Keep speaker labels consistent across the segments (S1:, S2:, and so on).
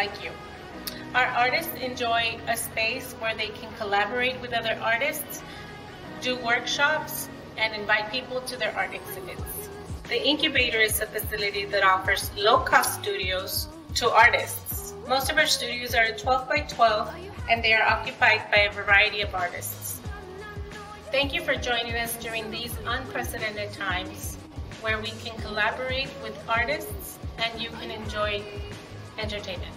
S1: like you. Our artists enjoy a space where they can collaborate with other artists, do workshops, and invite people to their art exhibits. The incubator is a facility that offers low-cost studios to artists. Most of our studios are 12 by 12 and they are occupied by a variety of artists. Thank you for joining us during these unprecedented times where we can collaborate with artists and you can enjoy entertainment.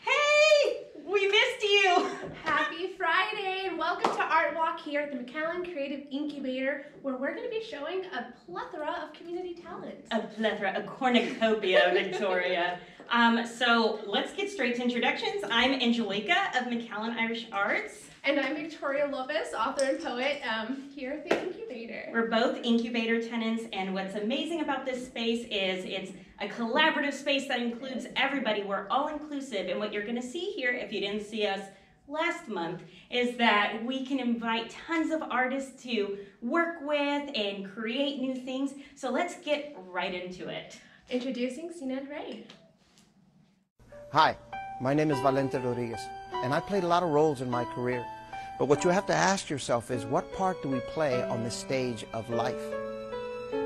S2: Hey, we missed you.
S3: Happy Friday and welcome to Art Walk here at the McAllen Creative Incubator where we're going to be showing a plethora of community talent.
S2: A plethora, a cornucopia, Victoria. Um, so let's get straight to introductions. I'm Angelika of McAllen Irish Arts.
S3: And I'm Victoria Lopez, author and poet um, here at the Incubator.
S2: We're both incubator tenants, and what's amazing about this space is it's a collaborative space that includes everybody. We're all inclusive, and what you're going to see here, if you didn't see us last month, is that we can invite tons of artists to work with and create new things. So let's get right into it.
S3: Introducing Cine El Rey.
S4: Hi, my name is Valente Rodriguez, and I played a lot of roles in my career. But what you have to ask yourself is what part do we play on this stage of life?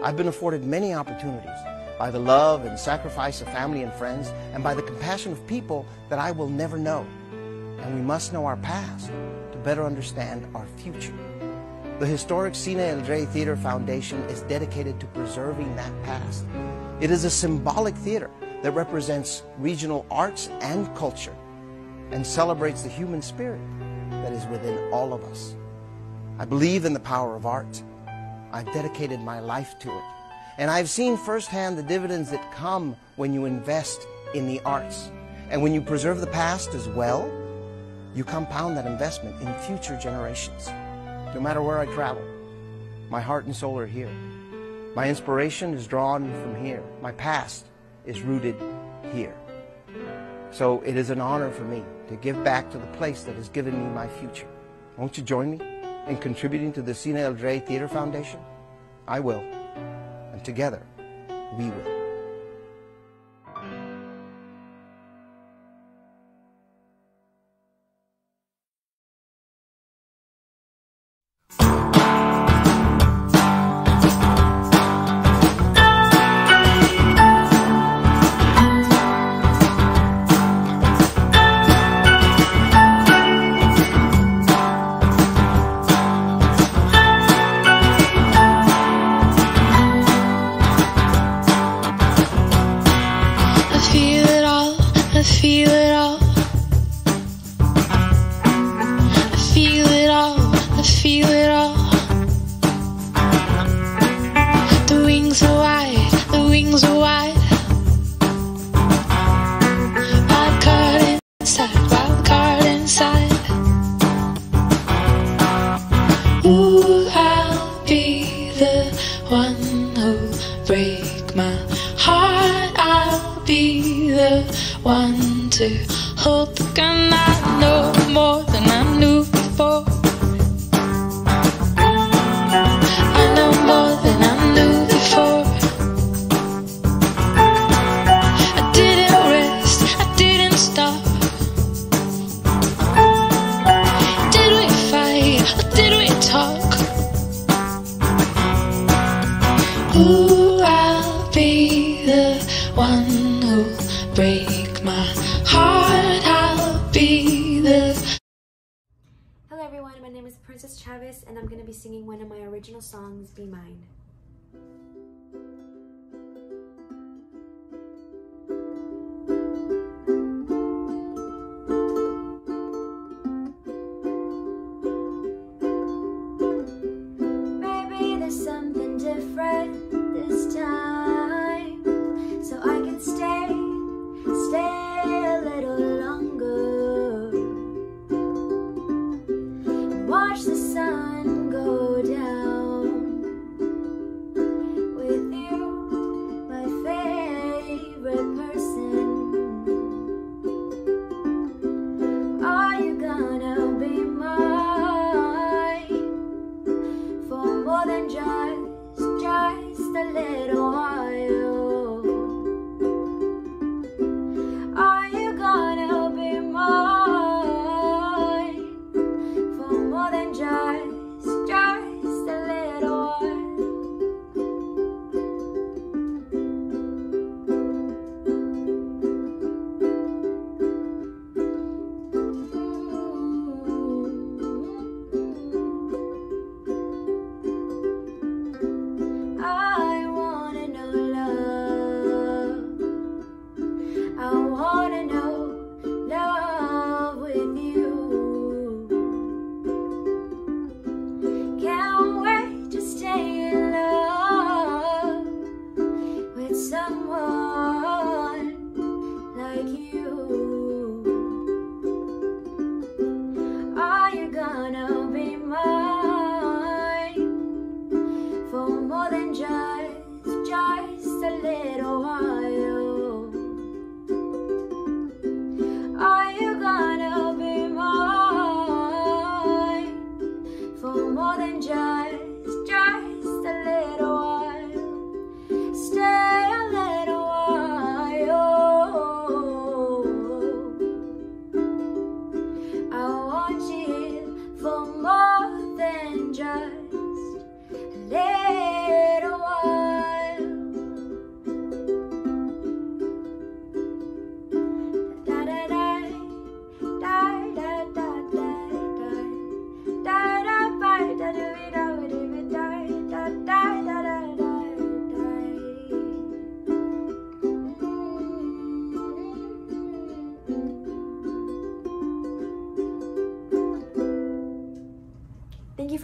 S4: I've been afforded many opportunities by the love and sacrifice of family and friends, and by the compassion of people that I will never know. And we must know our past to better understand our future. The historic Cine El Rey Theater Foundation is dedicated to preserving that past. It is a symbolic theater that represents regional arts and culture and celebrates the human spirit that is within all of us. I believe in the power of art. I've dedicated my life to it. And I've seen firsthand the dividends that come when you invest in the arts. And when you preserve the past as well, you compound that investment in future generations. No matter where I travel, my heart and soul are here. My inspiration is drawn from here. My past is rooted here. So it is an honor for me to give back to the place that has given me my future. Won't you join me in contributing to the Cine El Rey Theater Foundation? I will. And together, we will.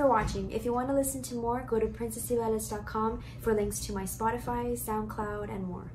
S5: For watching. If you want to listen to more, go to princesscibeles.com for links to my Spotify, SoundCloud, and more.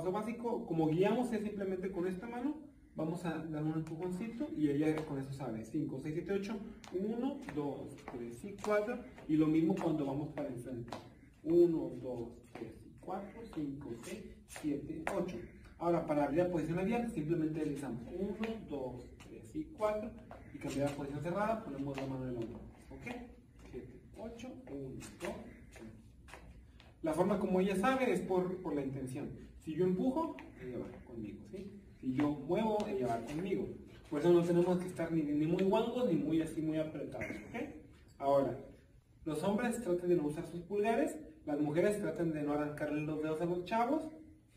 S6: Paso básico. Como guiamos es simplemente con esta mano, vamos a dar un empujoncito y ella con eso sabe. 5, 6, 7, 8, 1, 2, 3 y 4 y lo mismo cuando vamos para enfrente. 1, 2, 3 y 4, 5, 6, 7, 8. Ahora para abrir la posición abierta simplemente deslizamos 1, 2, 3 y 4 y cambiar la posición cerrada ponemos la mano del hombro. ¿Ok? 7, 8, 1, 2, 3. La forma como ella sabe es por, por la intención. Si yo empujo, ella va conmigo, ¿sí? Si yo muevo, ella va conmigo. Por eso no tenemos que estar ni, muy guangos ni muy así muy apretados. Ahora, los hombres traten de no usar sus pulgares, las mujeres traten de no arrancarle los dedos a los chavos,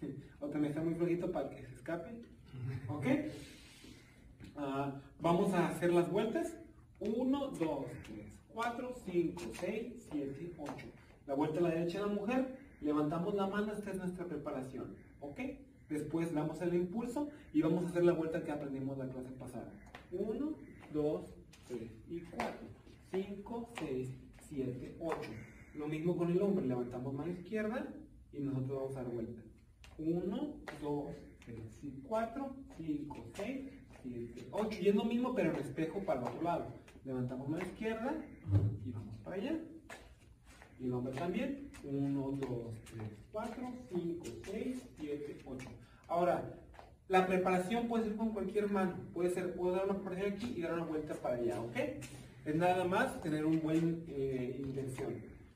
S6: o también está muy flojito para que se escapen, ¿ok? Ah, vamos a hacer las vueltas. 1, 2, 3, 4, 5, 6, 7, 8. La vuelta a la derecha de la mujer, levantamos la mano, esta es nuestra preparación, ¿ok? Después damos el impulso y vamos a hacer la vuelta que aprendimos la clase pasada. 1, 2, 3 y 4. 5, 6, 7, 8. Lo mismo con el hombre, levantamos mano izquierda y nosotros vamos a dar vuelta. 1, 2, 3 y 4, 5, 6, 7, 8. Y es lo mismo pero en espejo para el otro lado. Levantamos mano izquierda y vamos para allá. Y el hombre también. 1, 2, 3, 4, 5, 6, 7, 8. Ahora, la preparación puede ser con cualquier mano. Puede ser, puedo dar una preparación aquí y dar una vuelta para allá, ¿ok? Es nada más tener un buen eh, intención.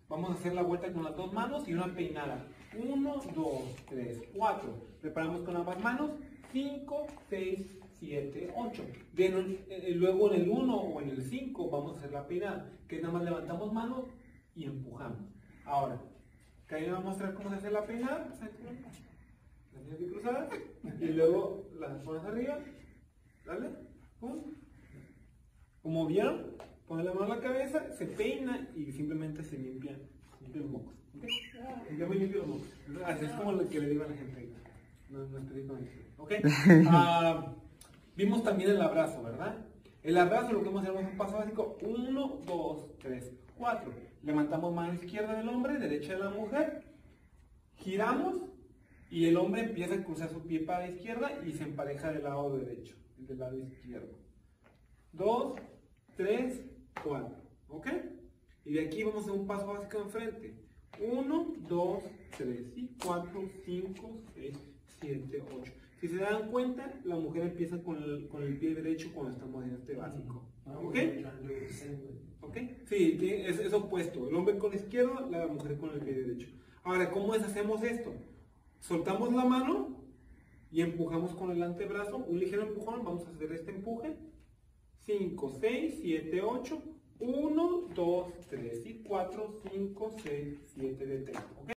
S6: Vamos a hacer la vuelta con las dos manos y una peinada. 1, 2, 3, 4. Preparamos con ambas manos. 5, 6, 7, 8. Bien, eh, luego en el 1 o en el 5 vamos a hacer la peinada. Que nada más levantamos manos y empujamos. Ahora, que ahí va a mostrar cómo se hace la peinada. Las cruzadas. Y luego las pones arriba. Dale. Pum. Como vieron, pone la mano a la cabeza, se peina y simplemente se limpia, limpia los mocos. ¿ok? Limpia muy limpio los mocos. Así es como lo que le digo a la gente. No, no estoy con eso. ¿Ok? Ah, vimos también el abrazo, ¿verdad? El abrazo lo que vamos a hacer es un paso básico. 1, 2, 3, 4. Levantamos mano izquierda del hombre, derecha de la mujer. Giramos y el hombre empieza a cruzar su pie para la izquierda y se empareja del lado derecho, del lado izquierdo. 2, 3, 4. ¿Ok? Y de aquí vamos a un paso básico enfrente. 1, 2, 3 y 4, 5, 6, 7, 8. Si se dan cuenta, la mujer empieza con el, con el pie derecho cuando estamos en este básico. ¿Ok? ¿Ok? Sí, es, es opuesto. El hombre con la izquierda, la mujer con el pie derecho. Ahora, ¿cómo es hacemos esto? Soltamos la mano y empujamos con el antebrazo. Un ligero empujón. Vamos a hacer este empuje. 5, 6, 7, 8. 1, 2, 3 y 4, 5, 6, 7 de 3. ¿Ok?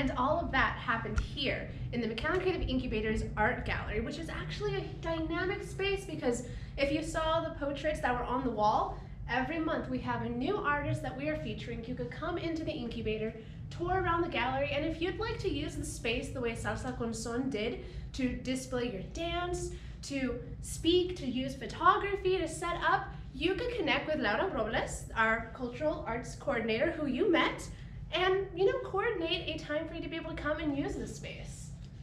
S3: And all of that happened here in the McAllen Creative Incubator's art gallery, which is actually a dynamic space because if you saw the portraits that were on the wall, every month we have a new artist that we are featuring. You could come into the incubator, tour around the gallery, and if you'd like to use the space the way Salsa con Son did to display your dance, to speak, to use photography, to set up, you could connect with Laura Robles, our cultural arts coordinator who you met, and you know, coordinate a time for you to be able to come and use this space.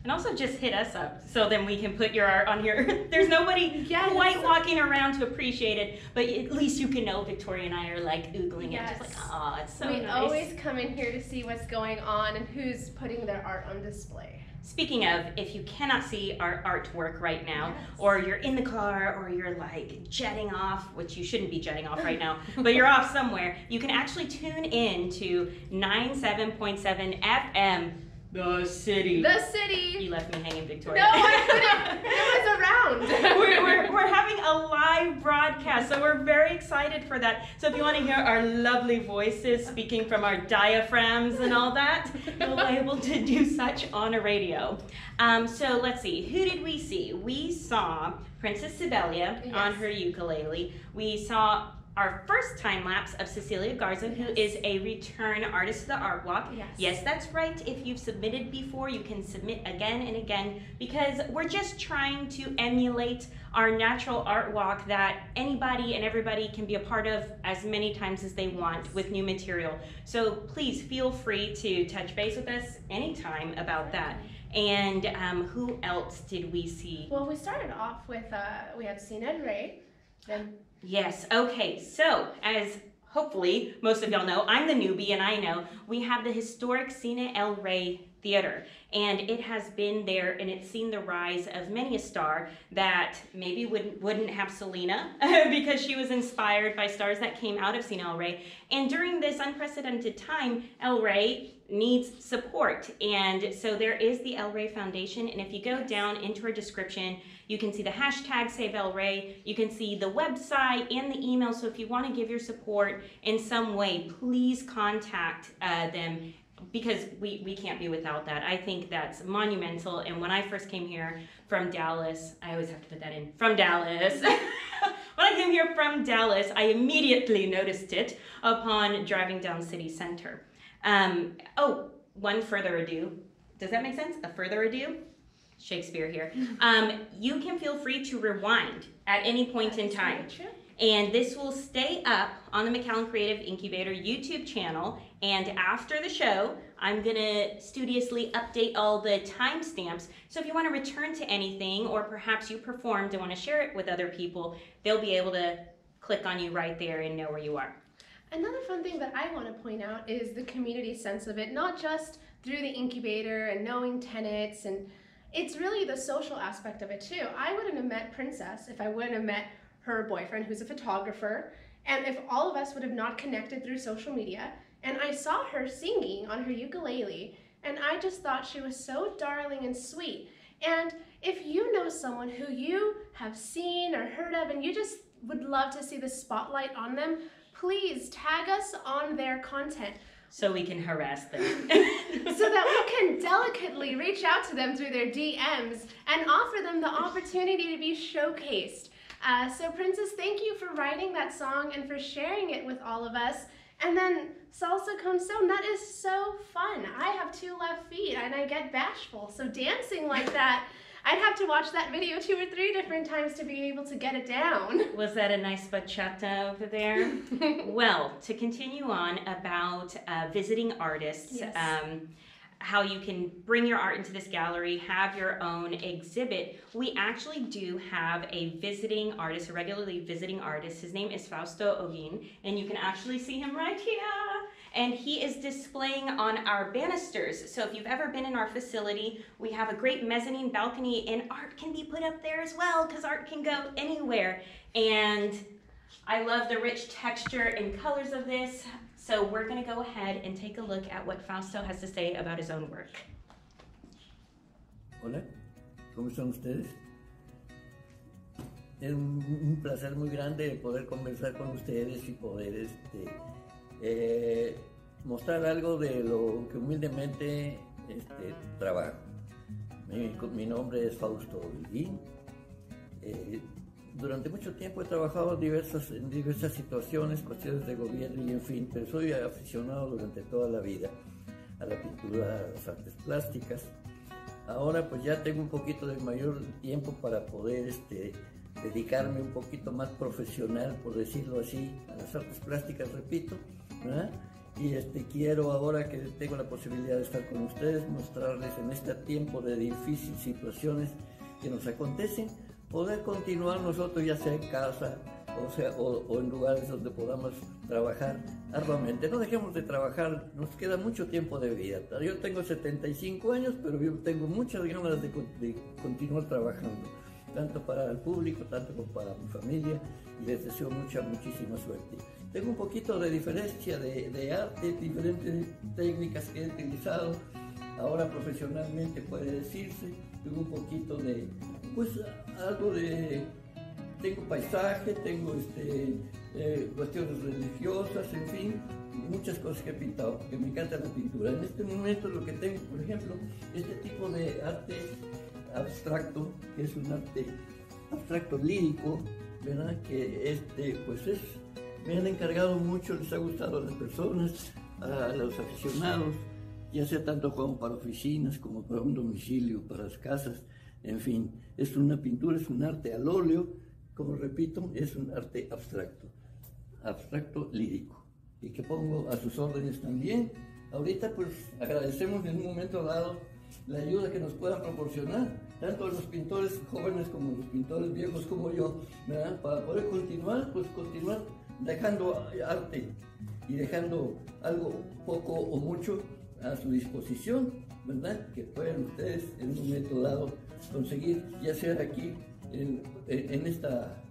S2: And also just hit us up so then we can put your art on here. There's nobody
S3: Yes.
S2: quite walking around to appreciate it, but at least you can know Victoria and I are like oogling it, just like, oh, it's so
S3: we
S2: nice.
S3: always come in here to see what's going on and who's putting their art on display.
S2: Speaking of, if you cannot see our artwork right now,
S3: Yes.
S2: or you're in the car, or you're like jetting off, which you shouldn't be jetting off right now, but you're off somewhere, you can actually tune in to 97.7 FM, the city.
S3: The city.
S2: you left me hanging,
S3: No,
S2: Victoria.
S3: I couldn't. It was around.
S2: we're, we're, we're having a live broadcast, so we're very excited for that. So if you want to hear our lovely voices speaking from our diaphragms and all that, you'll be able to do such on a radio. Um, so let's see, who did we see? We saw Princess Cibeles on her ukulele. We saw our first time lapse of Cecilia Garza, who is a return artist to the Art Walk.
S3: Yes.
S2: yes, that's right. If you've submitted before, you can submit again and again because we're just trying to emulate our natural art walk that anybody and everybody can be a part of as many times as they want with new material. So please feel free to touch base with us anytime about that. And um, who else did we see?
S3: Well, we started off with uh, we had Cine El Rey, then
S2: Yes, okay, so as hopefully most of y'all know, I'm the newbie and I know we have the historic Cine El Rey Theater. And it has been there and it's seen the rise of many a star that maybe wouldn't, wouldn't have Selena because she was inspired by stars that came out of Cine El Rey. And during this unprecedented time, El Rey needs support. And so there is the El Rey Foundation. And if you go down into our description, you can see the hashtag Save El Rey. You can see the website and the email. So if you want to give your support in some way, please contact uh, them because we, we can't be without that. I think that's monumental. And when I first came here from Dallas, I always have to put that in from Dallas. when I came here from Dallas, I immediately noticed it upon driving down city center. Um, oh, one further ado. Does that make sense? A further ado? Shakespeare here. Um, you can feel free to rewind at any point in time. And this will stay up on the McAllen Creative Incubator YouTube channel. And after the show, I'm gonna studiously update all the timestamps. So if you wanna return to anything, or perhaps you performed and wanna share it with other people, they'll be able to click on you right there and know where you are.
S3: Another fun thing that I want to point out is the community sense of it, not just through the incubator and knowing tenants, and it's really the social aspect of it too. I wouldn't have met Princess if I wouldn't have met her boyfriend, who's a photographer, and if all of us would have not connected through social media. And I saw her singing on her ukulele, and I just thought she was so darling and sweet. And if you know someone who you have seen or heard of, and you just would love to see the spotlight on them, please tag us on their content
S2: So we can harass them.
S3: so that we can delicately reach out to them through their DMs and offer them the opportunity to be showcased. Uh, so, Princess, thank you for writing that song and for sharing it with all of us. And then salsa con son, that is so fun. I have two left feet and I get bashful. So dancing like that, I'd have to watch that video two or three different times to be able to get it down.
S2: Was that a nice bachata over there? well, to continue on about uh, visiting artists,
S3: Yes.
S2: um, how you can bring your art into this gallery, have your own exhibit. We actually do have a visiting artist, a regularly visiting artist. His name is Fausto Olguin, and you can actually see him right here. And he is displaying on our banisters. So if you've ever been in our facility, we have a great mezzanine balcony, and art can be put up there as well, because art can go anywhere. And I love the rich texture and colors of this. So we're gonna go ahead and take a look at what Fausto has to say about his own work.
S7: Hola, ¿cómo están ustedes? Es un, placer muy grande poder conversar con ustedes y poder este, eh, mostrar algo de lo que humildemente este, trabajo. Mi, mi nombre es Fausto Holguín. Eh, durante mucho tiempo he trabajado diversas, en diversas situaciones, cuestiones de gobierno y en fin, pero soy aficionado durante toda la vida a la pintura, a las artes plásticas. Ahora pues ya tengo un poquito de mayor tiempo para poder este, dedicarme un poquito más profesional, por decirlo así, a las artes plásticas, repito, ¿verdad? Y este, quiero ahora que tengo la posibilidad de estar con ustedes, mostrarles en este tiempo de difíciles situaciones que nos acontecen, poder continuar nosotros ya sea en casa o, sea, o, o en lugares donde podamos trabajar arduamente. No dejemos de trabajar, nos queda mucho tiempo de vida. Yo tengo 75 años, pero yo tengo muchas ganas de, de continuar trabajando, tanto para el público, tanto como para mi familia, y les deseo mucha, muchísima suerte. Tengo un poquito de diferencia de, de arte, diferentes técnicas que he utilizado. Ahora profesionalmente puede decirse, tengo un poquito de, pues algo de, tengo paisaje, tengo este, eh, cuestiones religiosas, en fin, muchas cosas que he pintado, que me encanta la pintura. En este momento lo que tengo, por ejemplo, este tipo de arte abstracto, que es un arte abstracto lírico, ¿verdad? Que este, pues es, me han encargado mucho, les ha gustado a las personas, a los aficionados, ya sea tanto como para oficinas, como para un domicilio, para las casas, en fin, es una pintura, es un arte al óleo, como repito, es un arte abstracto, abstracto lírico, y que pongo a sus órdenes también. Ahorita pues agradecemos en un momento dado la ayuda que nos puedan proporcionar, tanto los pintores jóvenes como los pintores viejos como yo, para poder continuar, pues continuar dejando arte y dejando algo poco o mucho a su disposición, Que puedan ustedes en un momento dado conseguir, ya sea aquí en, en esta,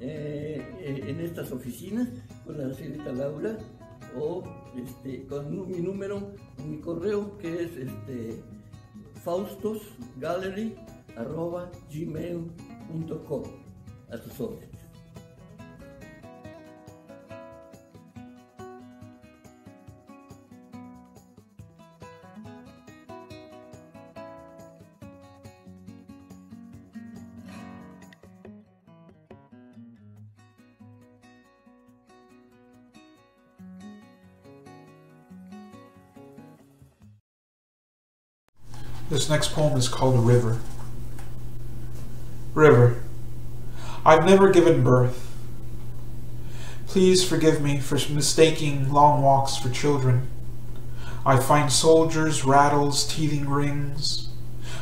S7: eh, en estas oficinas con la señorita Laura o este, con mi número, mi correo que es este, faustosgallery.gmail.com a sus órdenes.
S8: This next poem is called River. River, I've never given birth. Please forgive me for mistaking long walks for children. I find soldiers, rattles, teething rings.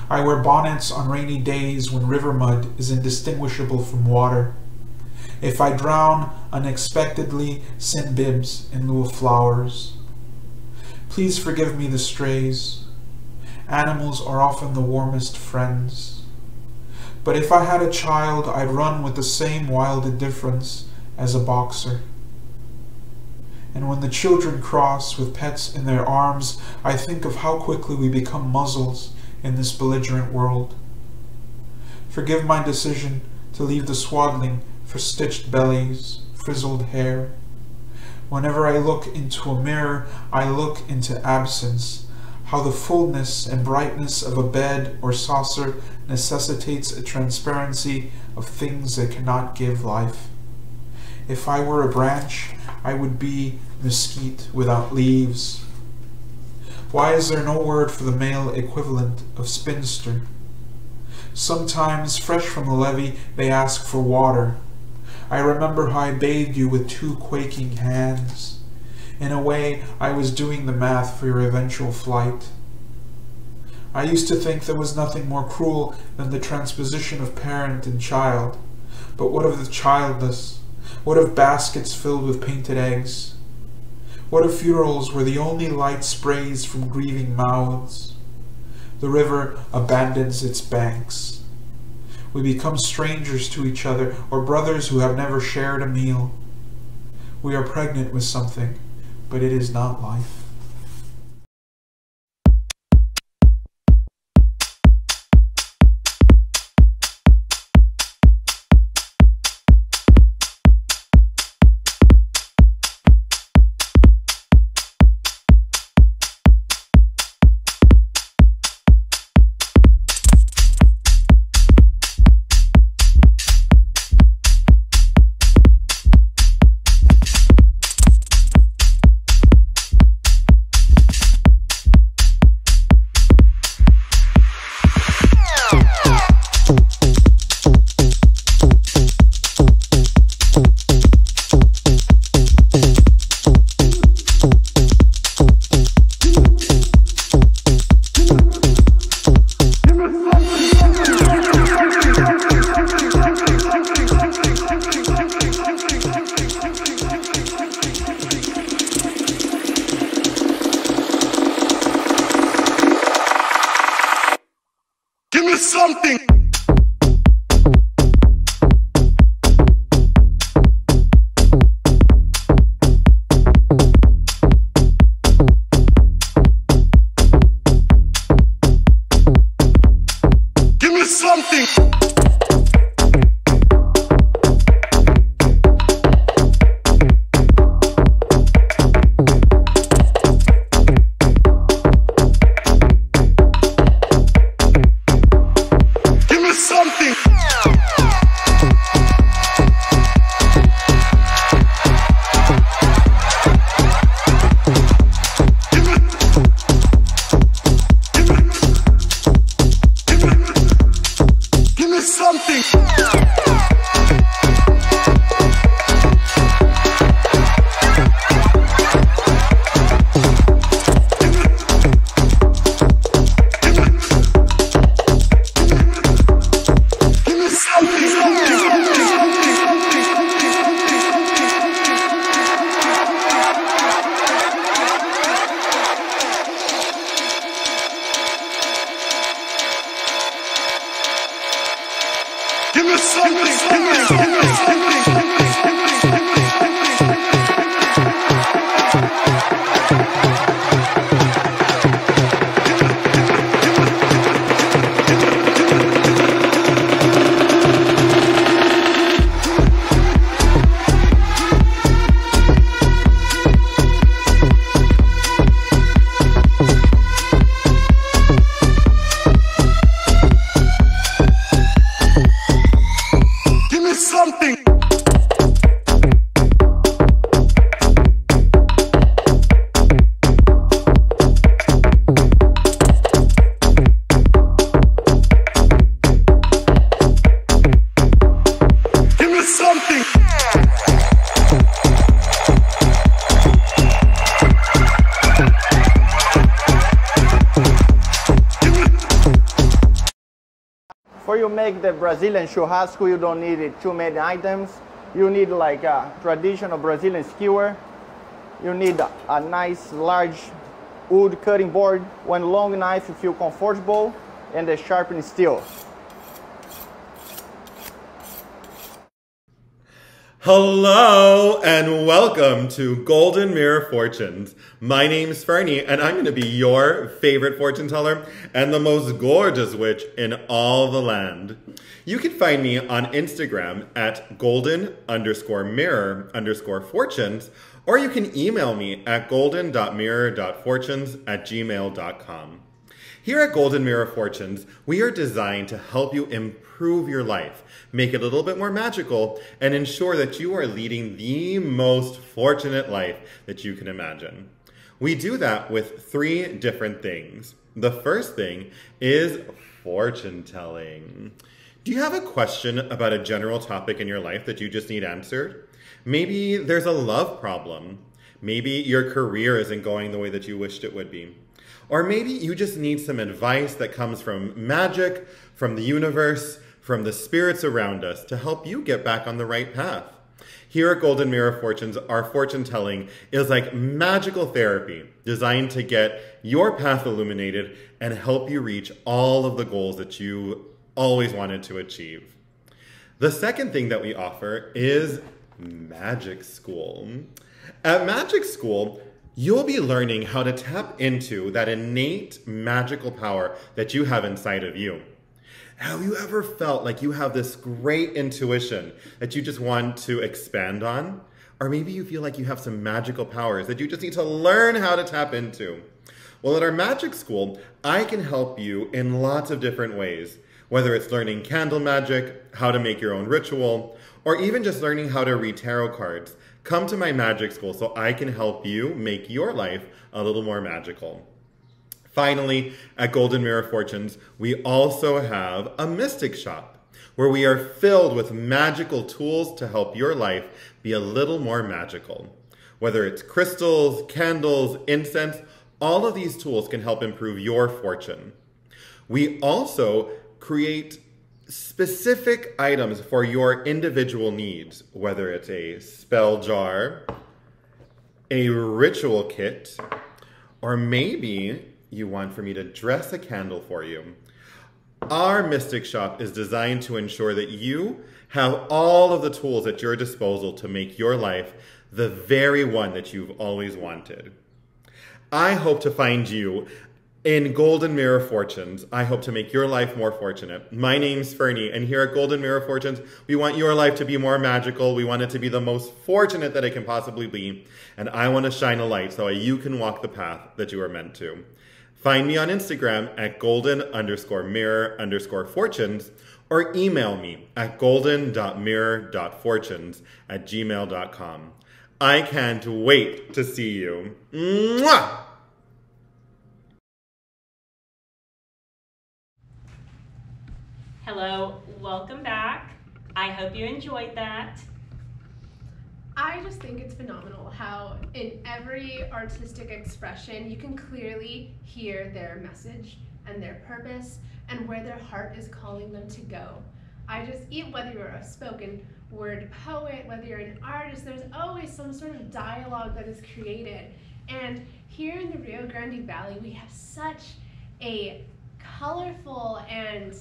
S8: I wear bonnets on rainy days when river mud is indistinguishable from water. If I drown unexpectedly, send bibs in lieu of flowers. Please forgive me the strays. Animals are often the warmest friends. But if I had a child, I'd run with the same wild indifference as a boxer. And when the children cross with pets in their arms, I think of how quickly we become muzzles in this belligerent world. Forgive my decision to leave the swaddling for stitched bellies, frizzled hair. Whenever I look into a mirror, I look into absence, how the fullness and brightness of a bed or saucer necessitates a transparency of things that cannot give life. If I were a branch, I would be mesquite without leaves. Why is there no word for the male equivalent of spinster? Sometimes, fresh from the levee, they ask for water. I remember how I bathed you with two quaking hands. In a way, I was doing the math for your eventual flight. I used to think there was nothing more cruel than the transposition of parent and child. But what of the childless? What of baskets filled with painted eggs? What of funerals where the only light sprays from grieving mouths? The river abandons its banks. We become strangers to each other, or brothers who have never shared a meal. We are pregnant with something but it is not life.
S9: Give me something.
S10: Brazilian churrasco, you don't need too many items. You need like a traditional Brazilian skewer. You need a, a nice large wood cutting board, one long knife you feel comfortable, and a sharpened steel.
S11: Hello and welcome to Golden Mirror Fortunes. My name's Fernie and I'm going to be your favorite fortune teller and the most gorgeous witch in all the land. You can find me on Instagram at golden underscore mirror underscore fortunes or you can email me at golden.mirror.fortunes at gmail.com. Here at Golden Mirror Fortunes, we are designed to help you improve your life, make it a little bit more magical, and ensure that you are leading the most fortunate life that you can imagine. We do that with three different things. The first thing is fortune telling. Do you have a question about a general topic in your life that you just need answered? Maybe there's a love problem. Maybe your career isn't going the way that you wished it would be. Or maybe you just need some advice that comes from magic, from the universe, from the spirits around us to help you get back on the right path. Here at Golden Mirror Fortunes, our fortune telling is like magical therapy designed to get your path illuminated and help you reach all of the goals that you always wanted to achieve. The second thing that we offer is Magic School. At Magic School, you'll be learning how to tap into that innate magical power that you have inside of you. Have you ever felt like you have this great intuition that you just want to expand on? Or maybe you feel like you have some magical powers that you just need to learn how to tap into. Well, at our magic school, I can help you in lots of different ways, whether it's learning candle magic, how to make your own ritual, or even just learning how to read tarot cards. Come to my magic school so I can help you make your life a little more magical. Finally, at Golden Mirror Fortunes, we also have a mystic shop where we are filled with magical tools to help your life be a little more magical. Whether it's crystals, candles, incense, all of these tools can help improve your fortune. We also create specific items for your individual needs, whether it's a spell jar, a ritual kit, or maybe you want for me to dress a candle for you. Our Mystic Shop is designed to ensure that you have all of the tools at your disposal to make your life the very one that you've always wanted. I hope to find you in Golden Mirror Fortunes. I hope to make your life more fortunate. My name's Fernie, and here at Golden Mirror Fortunes, we want your life to be more magical. We want it to be the most fortunate that it can possibly be. And I want to shine a light so you can walk the path that you are meant to. Find me on Instagram at golden underscore mirror underscore fortunes or email me at golden.mirror.fortunes at gmail.com. I can't wait to see you. Mwah!
S2: Hello, welcome back. I hope you enjoyed that.
S3: I just think it's phenomenal how in every artistic expression you can clearly hear their message and their purpose and where their heart is calling them to go. I just, whether you're a spoken word poet, whether you're an artist, there's always some sort of dialogue that is created. And here in the Rio Grande Valley, we have such a colorful and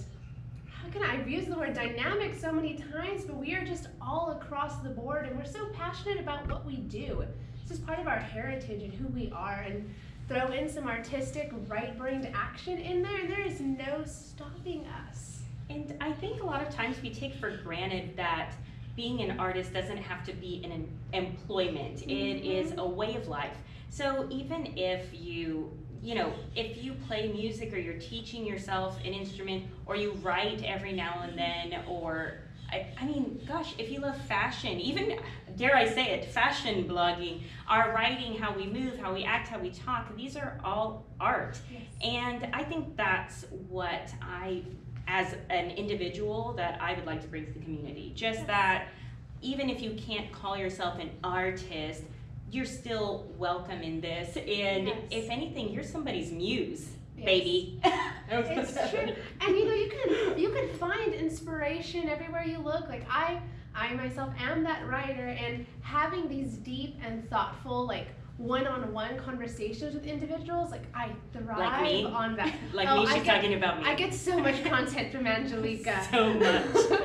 S3: how can I, I've used the word dynamic so many times, but we are just all across the board and we're so passionate about what we do. This is part of our heritage and who we are and throw in some artistic right-brained action in there and there is no stopping us.
S2: And I think a lot of times we take for granted that being an artist doesn't have to be an employment. It mm-hmm. is a way of life. So even if you, you know, if you play music or you're teaching yourself an instrument or you write every now and then or I, I mean, gosh, if you love fashion, even dare I say it, fashion blogging, our writing, how we move, how we act, how we talk, these are all art. And I think that's what I, as an individual, that I would like to bring to the community. Just that even if you can't call yourself an artist, you're still welcome in this. And
S3: Yes.
S2: if anything, you're somebody's muse,
S3: Yes.
S2: baby.
S3: It's true. And you know, you can you can find inspiration everywhere you look. Like I I myself am that writer and having these deep and thoughtful like one-on-one conversations with individuals, like I thrive
S2: Like
S3: on that.
S2: Like
S3: Oh,
S2: me, she's
S3: get-
S2: talking about me.
S3: I get so much content from Angelika.
S2: So much.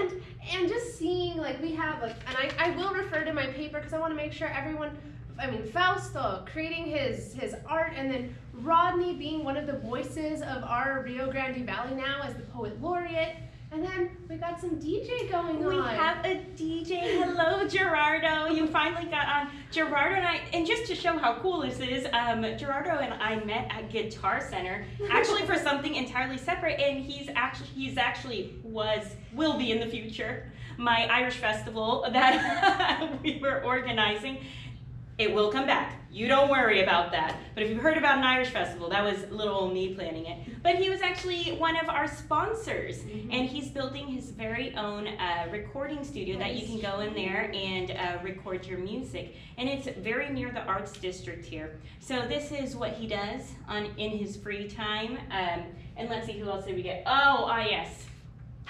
S3: and and just seeing like we have like and I, I will refer to my paper because I want to make sure everyone I mean Fausto creating his his art and then Rodney being one of the voices of our Rio Grande Valley now as the poet laureate and then we got some DJ going
S2: We
S3: on.
S2: We have a DJ. Hello, Gerardo. You finally got on. Gerardo and I, and just to show how cool this is, um, Gerardo and I met at Guitar Center, actually for something entirely separate. And he's actually, he's actually was, will be in the future, my Irish festival that we were organizing. It will come back. You don't worry about that. But if you've heard about an Irish festival, that was little old me planning it. But he was actually one of our sponsors, and he's building his very own uh, recording studio that you can go in there and uh, record your music. And it's very near the Arts District here. So this is what he does on in his free time. Um, and let's see who else did we get. Oh, ah yes,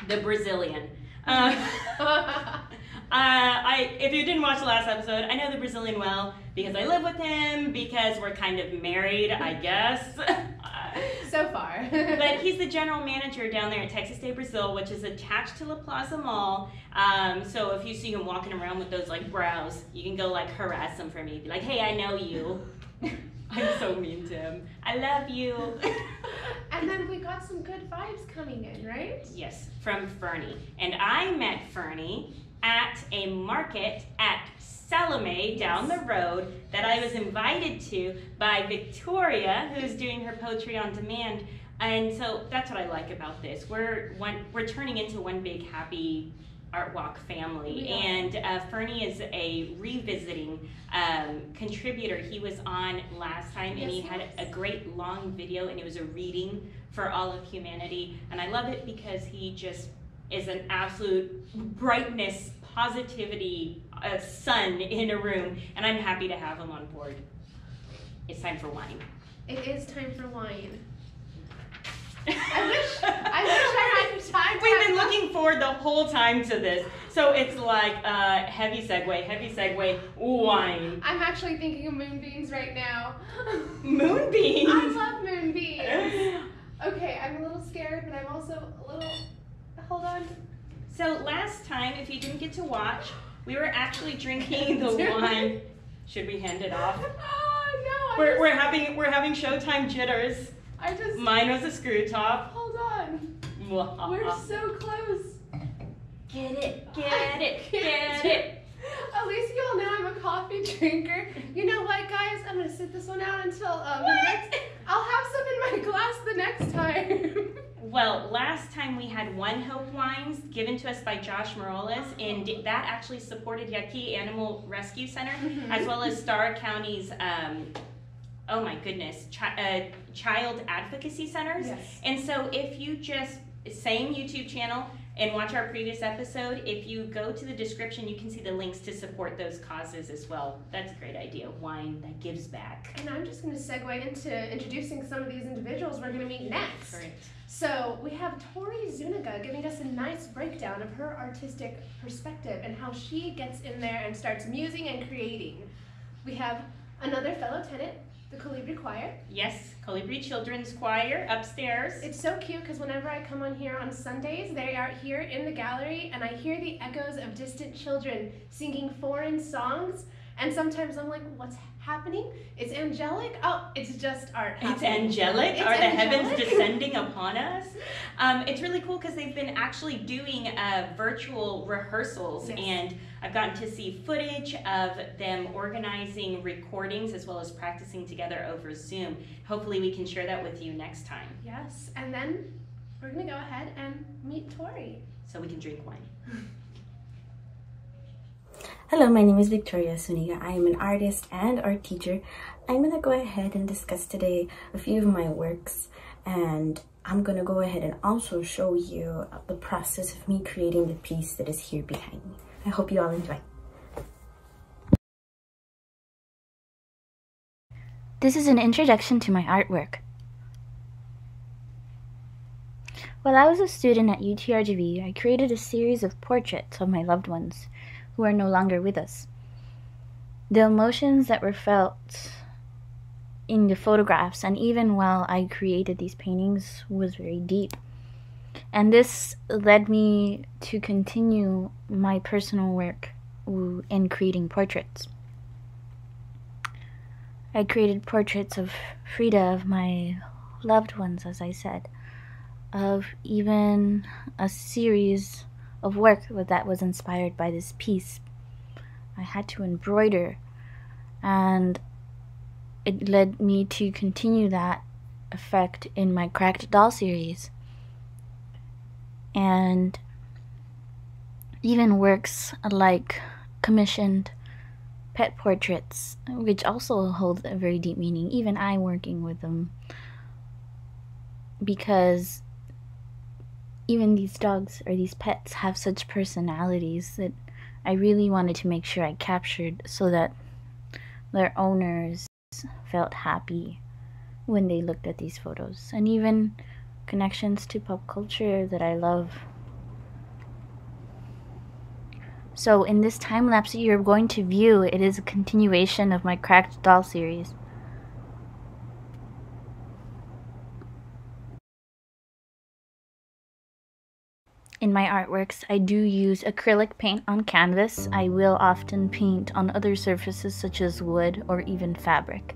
S2: the Brazilian. Uh, I, if you didn't watch the last episode, I know the Brazilian well because I live with him, because we're kind of married, I guess.
S3: so far.
S2: but he's the general manager down there at Texas de Brazil, which is attached to La Plaza Mall. Um, so if you see him walking around with those like brows, you can go like harass him for me. Be like, hey, I know you. I'm so mean to him. I love you.
S3: and then we got some good vibes coming in, right?
S2: Yes, from Fernie. And I met Fernie at a market at Salome down the road that I was invited to by Victoria, who's doing her poetry on demand. And so that's what I like about this. We're one, we're turning into one big happy art walk family.
S3: Are.
S2: And uh, Fernie is a revisiting um, contributor. He was on last time and he
S3: Yes,
S2: had
S3: yes.
S2: a great long video and it was a reading for all of humanity. And I love it because he just is an absolute brightness, positivity, uh, sun in a room. And I'm happy to have him on board. It's time for wine.
S3: It is time for wine. I wish I wish I had time.
S2: We've been looking forward the whole time to this. So it's like uh, heavy segue, heavy segue, wine.
S3: I'm actually thinking of moonbeams right now.
S2: Moonbeams?
S3: I love moonbeams. Okay, I'm a little scared, but I'm on.
S2: So last time, if you didn't get to watch, we were actually drinking the wine. Should we hand it off?
S3: Oh no! I
S2: We're,
S3: just,
S2: we're having we're having Showtime jitters.
S3: I just.
S2: Mine was a screw top.
S3: Hold on. We're so close.
S2: Get it, get it, get it.
S3: At least you all know I'm a coffee drinker. You know what, guys? I'm gonna sit this one out until um, the next. I'll have some in my glass the next time.
S2: Well, last time we had One Hope wines given to us by Josh Morales, and that actually supported Yaqui Animal Rescue Center, as well as Starr County's, um, oh my goodness, chi- uh, Child Advocacy Centers.
S3: Yes.
S2: And so if you just, same YouTube channel, and watch our previous episode, if you go to the description, you can see the links to support those causes as well. That's a great idea. Wine that gives back.
S3: and I'm just gonna segue into introducing some of these individuals we're gonna meet next.
S2: Great.
S3: So we have Tori Zuniga giving us a nice breakdown of her artistic perspective and how she gets in there and starts musing and creating. We have another fellow tenant, the Colibri Choir.
S2: Yes, Colibri Children's Choir upstairs.
S3: It's so cute because whenever I come on here on Sundays, they are here in the gallery and I hear the echoes of distant children singing foreign songs. And sometimes I'm like, what's happening? It's angelic? Oh, it's just art.
S2: It's angelic.
S3: It's
S2: Are the heavens descending upon us? Um, it's really cool because they've been actually doing uh, virtual rehearsals,
S3: Yes.
S2: and I've gotten to see footage of them organizing recordings as well as practicing together over Zoom. Hopefully, we can share that with you next time
S3: Yes, and then we're gonna go ahead and meet Tori.
S2: so we can drink wine.
S12: Hello, my name is Victoria Zuniga. I am an artist and art teacher. I'm gonna go ahead and discuss today a few of my works and I'm gonna go ahead and also show you the process of me creating the piece that is here behind me. I hope you all enjoy.
S13: This is an introduction to my artwork. While I was a student at UTRGV, I created a series of portraits of my loved ones who are no longer with us. The emotions that were felt in the photographs and even while I created these paintings was very deep. And this led me to continue my personal work in creating portraits. I created portraits of Frida, of my loved ones, as I said, of even a series of work that was inspired by this piece. I had to embroider, and it led me to continue that effect in my Cracked Doll series. And even works like commissioned pet portraits, which also hold a very deep meaning, even I working with them. Because even these dogs or these pets have such personalities that I really wanted to make sure I captured so that their owners felt happy when they looked at these photos. And even connections to pop culture that I love. So in this time lapse that you're going to view, it is a continuation of my Cracked Doll series. In my artworks, I do use acrylic paint on canvas. I will often paint on other surfaces such as wood or even fabric.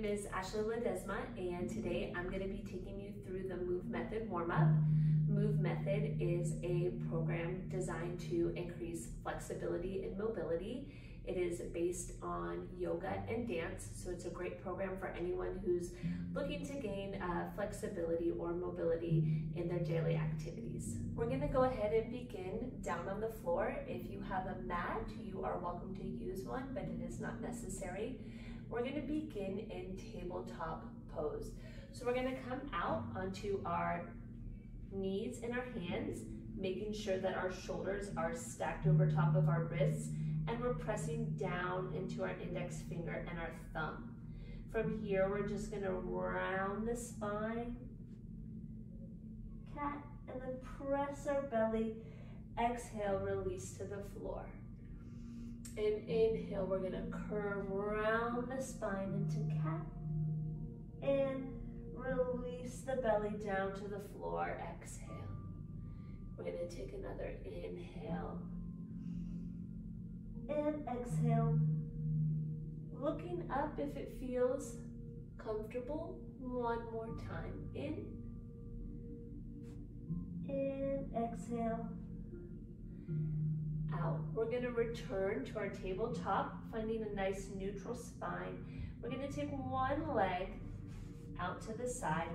S14: Name is Ashley Ledezma, and today I'm going to be taking you through the MuvMethod warm-up. MuvMethod is a program designed to increase flexibility and mobility. It is based on yoga and dance, so it's a great program for anyone who's looking to gain uh, flexibility or mobility in their daily activities. We're going to go ahead and begin down on the floor. If you have a mat, you are welcome to use one, but it is not necessary. We're to begin in tabletop pose. So we're to come out onto our knees and our hands, making sure that our shoulders are stacked over top of our wrists and we're pressing down into our index finger and our thumb. From here, we're just gonna round the spine, cat, and then press our belly. Exhale, release to the floor. And inhale, we're gonna curve around the spine into cat. And release the belly down to the floor, exhale. We're gonna take another inhale and exhale. Looking up if it feels comfortable. One more time. In and exhale. Out. We're going to return to our tabletop, finding a nice neutral spine. We're going to take one leg out to the side.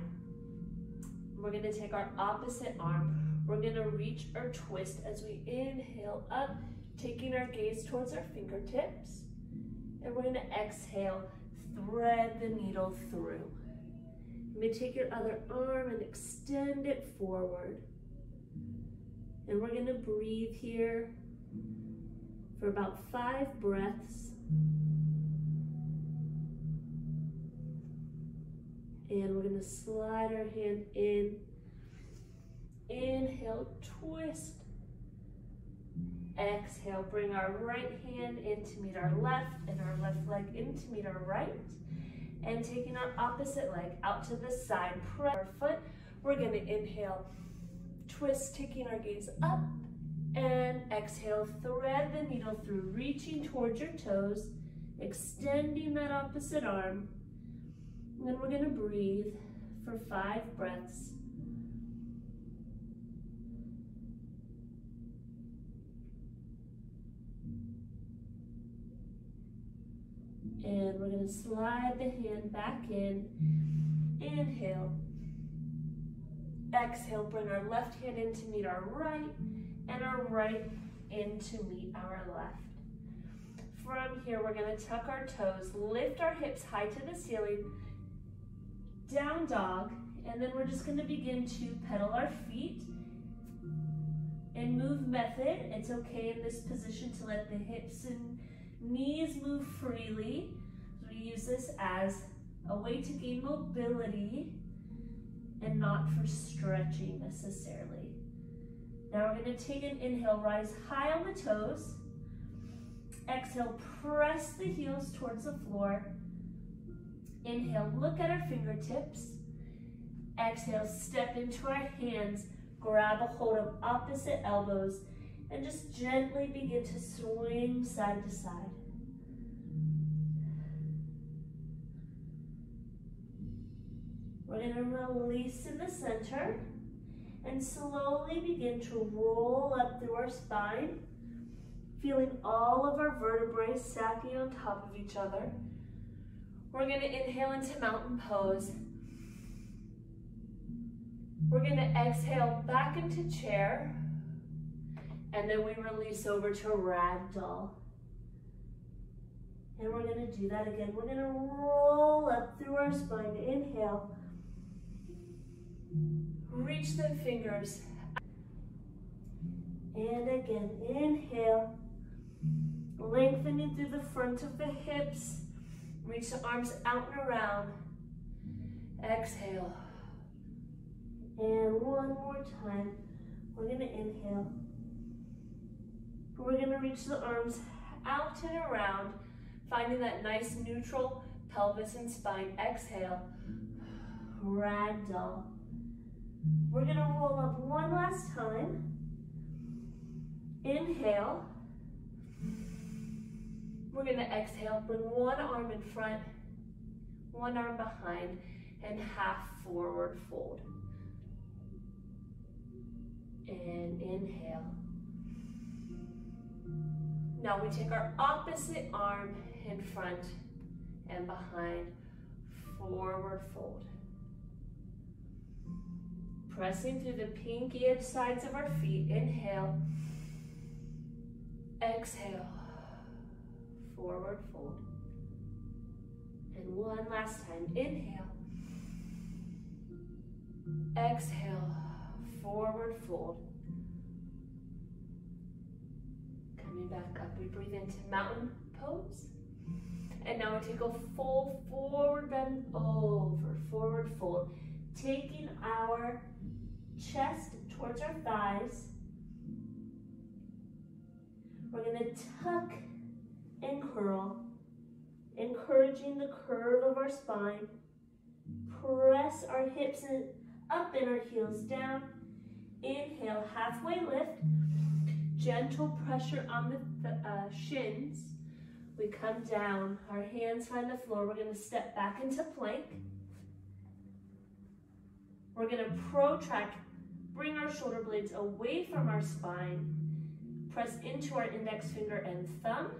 S14: We're going to take our opposite arm. We're going to reach or twist as we inhale up taking our gaze towards our fingertips. And we're gonna exhale, thread the needle through. You may take your other arm and extend it forward. And we're gonna breathe here for about five breaths. And we're gonna slide our hand in. Inhale, twist. Exhale, bring our right hand in to meet our left and our left leg in to meet our right. And taking our opposite leg out to the side, press our foot. We're gonna inhale, twist, taking our gaze up. And exhale, thread the needle through, reaching towards your toes, extending that opposite arm. And then we're gonna breathe for five breaths. And we're gonna slide the hand back in. Inhale. Exhale, bring our left hand in to meet our right, and our right in to meet our left. From here, we're gonna tuck our toes, lift our hips high to the ceiling, down dog, and then we're just gonna begin to pedal our feet. In MuvMethod, it's okay in this position to let the hips and Knees move freely. We use this as a way to gain mobility and not for stretching necessarily. Now we're going to take an inhale, rise high on the toes. Exhale, press the heels towards the floor. Inhale, look at our fingertips. Exhale, step into our hands, grab a hold of opposite elbows, and just gently begin to swing side to side. We're going to release in the center and slowly begin to roll up through our spine, feeling all of our vertebrae stacking on top of each other. We're going to inhale into mountain pose. We're going to exhale back into chair. And then we release over to ragdoll. And we're gonna do that again. We're gonna roll up through our spine. Inhale. Reach the fingers. And again, inhale. Lengthening through the front of the hips. Reach the arms out and around. Exhale. And one more time. We're gonna inhale. We're gonna reach the arms out and around, finding that nice neutral pelvis and spine. Exhale, ragdoll. We're gonna roll up one last time. Inhale. We're gonna exhale, bring one arm in front. one arm behind, and half forward fold. And inhale. Now we take our opposite arm in front and behind, forward fold. Pressing through the pinky sides of our feet, inhale. Exhale, forward fold. And one last time, inhale. Exhale, forward fold. Coming back up, we breathe into mountain pose. And now we take a full forward bend over, forward fold. Taking our chest towards our thighs. We're gonna tuck and curl, encouraging the curve of our spine. Press our hips up and our heels down. Inhale, halfway lift. Gentle pressure on the, the uh, shins. We come down, our hands find the floor. We're gonna step back into plank. We're gonna protract, bring our shoulder blades away from our spine, press into our index finger and thumb,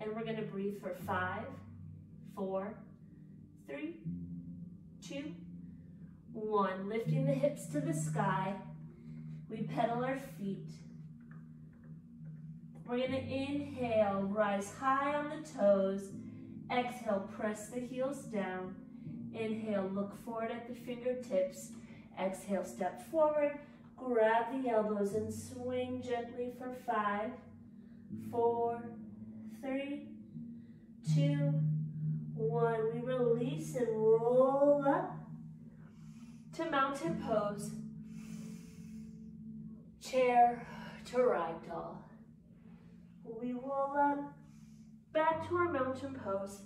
S14: and we're gonna breathe for five, four, three, two, one. Lifting the hips to the sky. We pedal our feet. We're gonna inhale, rise high on the toes. Exhale, press the heels down. Inhale, look forward at the fingertips. Exhale, step forward, grab the elbows and swing gently for five, four, three, two, one. We release and roll up to mountain pose. Chair to ragdoll. We roll up back to our mountain pose.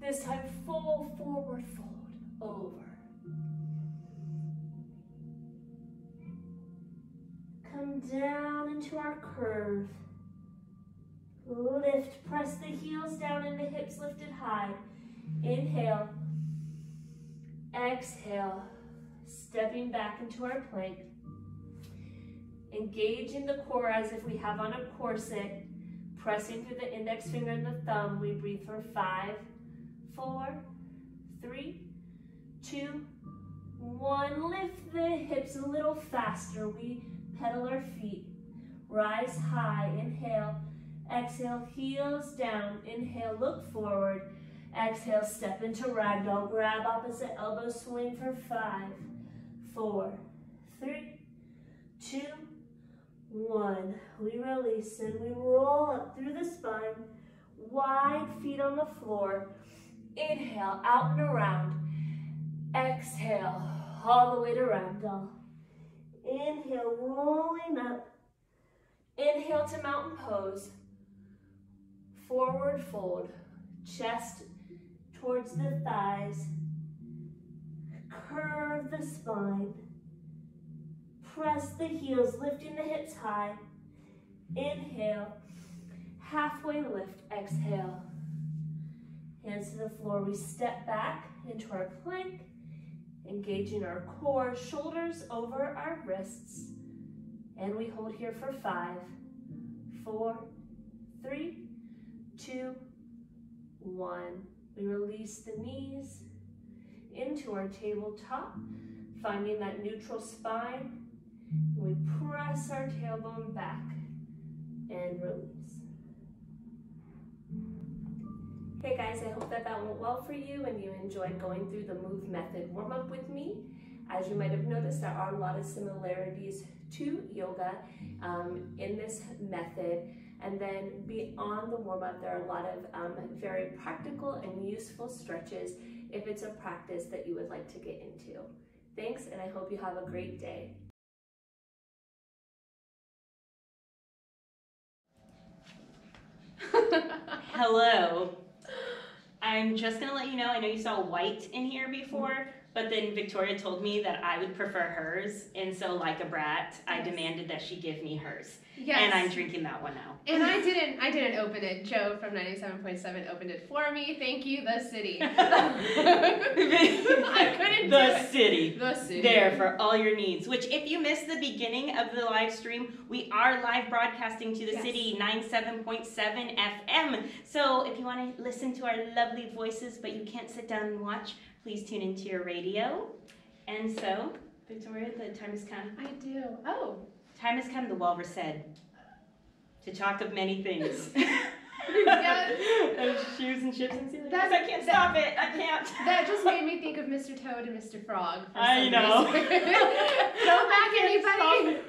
S14: This time, full forward fold over. Come down into our curve. Lift, press the heels down and the hips lifted high. Inhale. Exhale. Stepping back into our plank. Engaging the core as if we have on a corset. Pressing through the index finger and the thumb. We breathe for five, four, three, two, one. Lift the hips a little faster. We pedal our feet. Rise high. Inhale. Exhale, heels down. Inhale, look forward. Exhale, step into ragdoll. Grab opposite elbow, swing for five, four, three, two, one. We release and we roll up through the spine. Wide feet on the floor. Inhale, out and around. Exhale, all the way to ragdoll. Inhale, rolling up. Inhale to mountain pose. Forward fold. Chest towards the thighs. Curve the spine. Press the heels, lifting the hips high. Inhale. Halfway lift. Exhale. Hands to the floor. We step back into our plank, engaging our core, shoulders over our wrists. And we hold here for five, four, three, two, one. We release the knees into our tabletop, finding that neutral spine. We press our tailbone back and release. Hey guys, I hope that that went well for you and you enjoyed going through the MuvMethod warm up with me. As you might have noticed, there are a lot of similarities to yoga um, in this method. And then beyond the warm up, there are a lot of um, very practical and useful stretches if it's a practice that you would like to get into. Thanks, and I hope you have a great day.
S2: Hello. I'm just gonna let you know, I know you saw white in here before. But then Victoria told me that I would prefer hers, and so like a brat, I demanded that she give me hers.
S3: Yes.
S2: And I'm drinking that one now.
S3: And I didn't I didn't open it. Joe from 97.7 opened it for me. Thank you, the city. I couldn't do
S2: the
S3: it.
S2: city.
S3: The city.
S2: There for all your needs. Which, if you missed the beginning of the live stream, we are live broadcasting to the
S3: Yes.
S2: city 97.7 FM. So, if you want to listen to our lovely voices, but you can't sit down and watch, please tune into your radio. And so, Victoria, the time has come.
S3: I do. Oh.
S2: Time has come, the walrus said, to talk of many things.
S3: Yes.
S2: of shoes and chips and ceilings.
S3: That-
S2: I can't stop it. I can't.
S3: That just made me think of Mr. Toad and Mr. Frog.
S2: I know.
S3: Go back, anybody.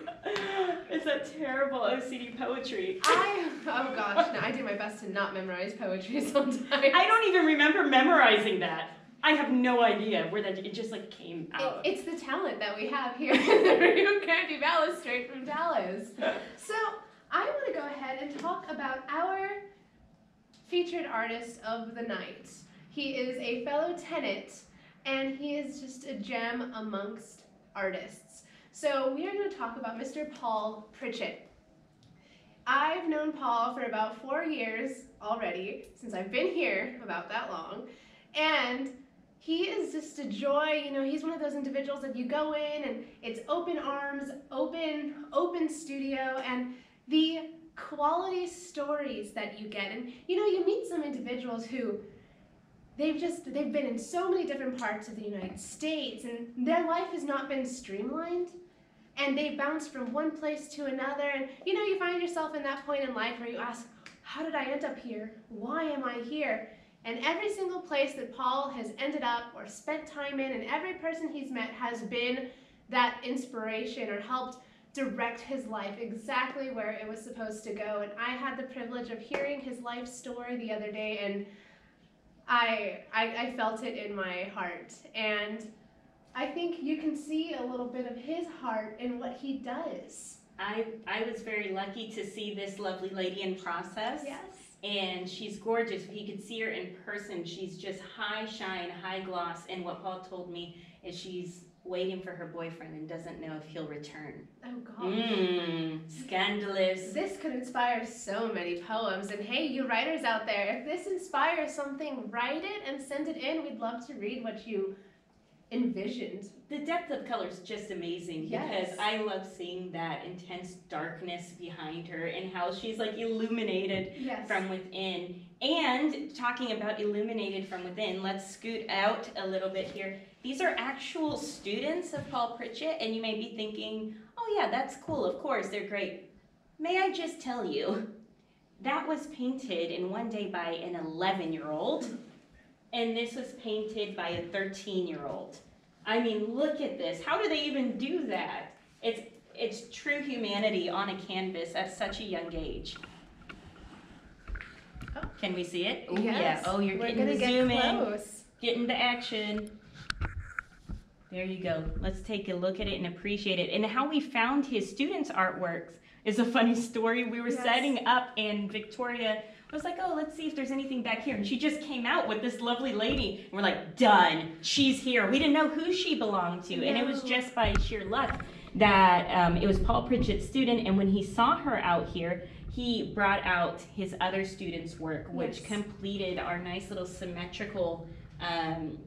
S2: It's a terrible OCD poetry.
S3: I oh gosh, no, I do my best to not memorize poetry sometimes.
S2: I don't even remember memorizing that. I have no idea where that it just like came out.
S3: It's the talent that we have here in the Rio Grande Valley, straight from Dallas. So I want to go ahead and talk about our featured artist of the night. He is a fellow tenant, and he is just a gem amongst artists. So we are going to talk about Mr. Paul Pritchett. I've known Paul for about four years already, since I've been here about that long, and he is just a joy. You know, he's one of those individuals that you go in and it's open arms, open, open studio, and the quality stories that you get. And you know, you meet some individuals who they've just they've been in so many different parts of the United States and their life has not been streamlined and they bounce from one place to another and you know you find yourself in that point in life where you ask how did I end up here? Why am I here? And every single place that Paul has ended up or spent time in, and every person he's met has been that inspiration or helped direct his life exactly where it was supposed to go. And I had the privilege of hearing his life story the other day, and I, I, I felt it in my heart. And I think you can see a little bit of his heart in what he does.
S2: I I was very lucky to see this lovely lady in process.
S3: Yes.
S2: And she's gorgeous. If you could see her in person, she's just high shine, high gloss. And what Paul told me is she's waiting for her boyfriend and doesn't know if he'll return.
S3: Oh gosh.
S2: Mmm, scandalous.
S3: This could inspire so many poems. And hey, you writers out there, if this inspires something, write it and send it in. We'd love to read what you envisioned.
S2: The depth of color is just amazing
S3: Yes.
S2: because I love seeing that intense darkness behind her and how she's like illuminated
S3: Yes.
S2: from within. And talking about illuminated from within, let's scoot out a little bit here. These are actual students of Paul Pritchett, and you may be thinking, oh, yeah, that's cool, of course, they're great. May I just tell you, that was painted in one day by an 11 year old, and this was painted by a 13 year old. I mean, look at this. How do they even do that? It's it's true humanity on a canvas at such a young age. Oh. Can we see it? Oh yeah.
S3: Yes,
S2: Oh, you're
S3: we're
S2: getting
S3: gonna
S2: the
S3: get
S2: zoom in.
S3: close.
S2: Get into action. There you go. Let's take a look at it and appreciate it. And how we found his students' artworks is a funny story. We were
S3: Yes.
S2: setting up, and Victoria was like, "Oh, let's see if there's anything back here." And she just came out with this lovely lady. And we're like, "Done. She's here." We didn't know who she belonged to, and it was just by sheer luck that um, it was Paul Pritchett's student. And when he saw her out here, he brought out his other students' work, which
S3: Yes.
S2: completed our nice little symmetrical um,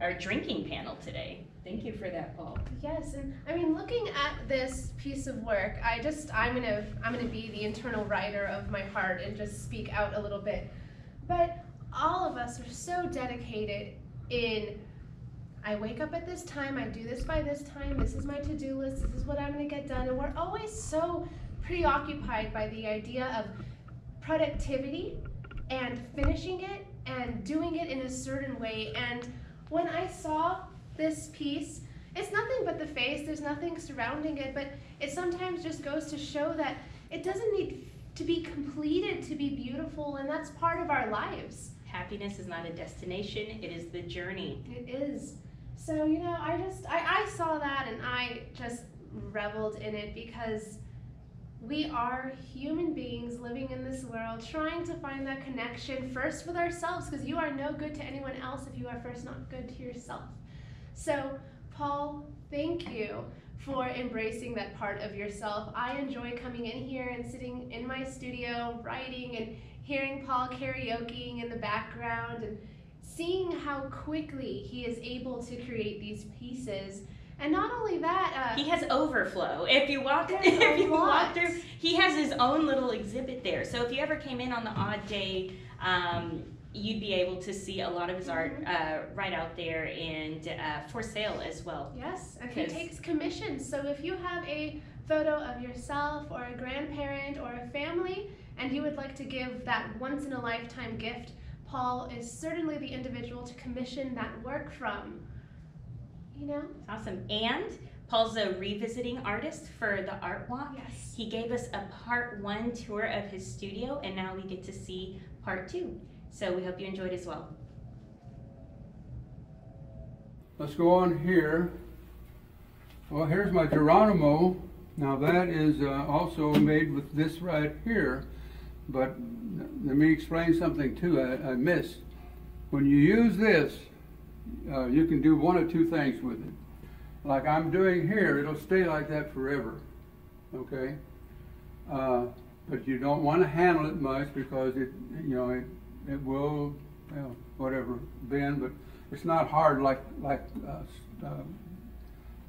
S2: our drinking panel today. Thank you for that, Paul.
S3: Yes, and I mean, looking at this piece of work, I just I'm gonna I'm gonna be the internal writer of my heart and just speak out a little bit. But all of us are so dedicated in. I wake up at this time. I do this by this time. This is my to-do list. This is what I'm gonna get done. And we're always so preoccupied by the idea of productivity and finishing it and doing it in a certain way. And when I saw this piece, it's nothing but the face, there's nothing surrounding it, but it sometimes just goes to show that it doesn't need to be completed to be beautiful, and that's part of our lives.
S2: Happiness is not a destination, it is the journey.
S3: It is. So, you know, I just, I, I saw that and I just reveled in it because we are human beings living in this world trying to find that connection first with ourselves because you are no good to anyone else if you are first not good to yourself. So, Paul, thank you for embracing that part of yourself. I enjoy coming in here and sitting in my studio, writing and hearing Paul karaokeing in the background and seeing how quickly he is able to create these pieces. And not only that, uh,
S2: He has overflow. If you walk, if you walk through, he has his own little exhibit there. So if you ever came in on the odd day, um, you'd be able to see a lot of his art
S3: Mm-hmm.
S2: uh, right out there and uh, for sale as well.
S3: Yes, and he takes commissions. So if you have a photo of yourself or a grandparent or a family and you would like to give that once in a lifetime gift, Paul is certainly the individual to commission that work from. You know?
S2: Awesome. And Paul's a revisiting artist for the Art Walk.
S3: Yes.
S2: He gave us a part one tour of his studio, and now we get to see part two. So we hope you enjoyed as well.
S15: Let's go on here. Well, here's my Geronimo. Now that is uh, also made with this right here, but let me explain something too I, I missed. When you use this, uh, you can do one of two things with it. Like I'm doing here, it'll stay like that forever, okay? Uh, but you don't want to handle it much because it, you know, it, it will, well, whatever, bend, but it's not hard like, like uh, uh,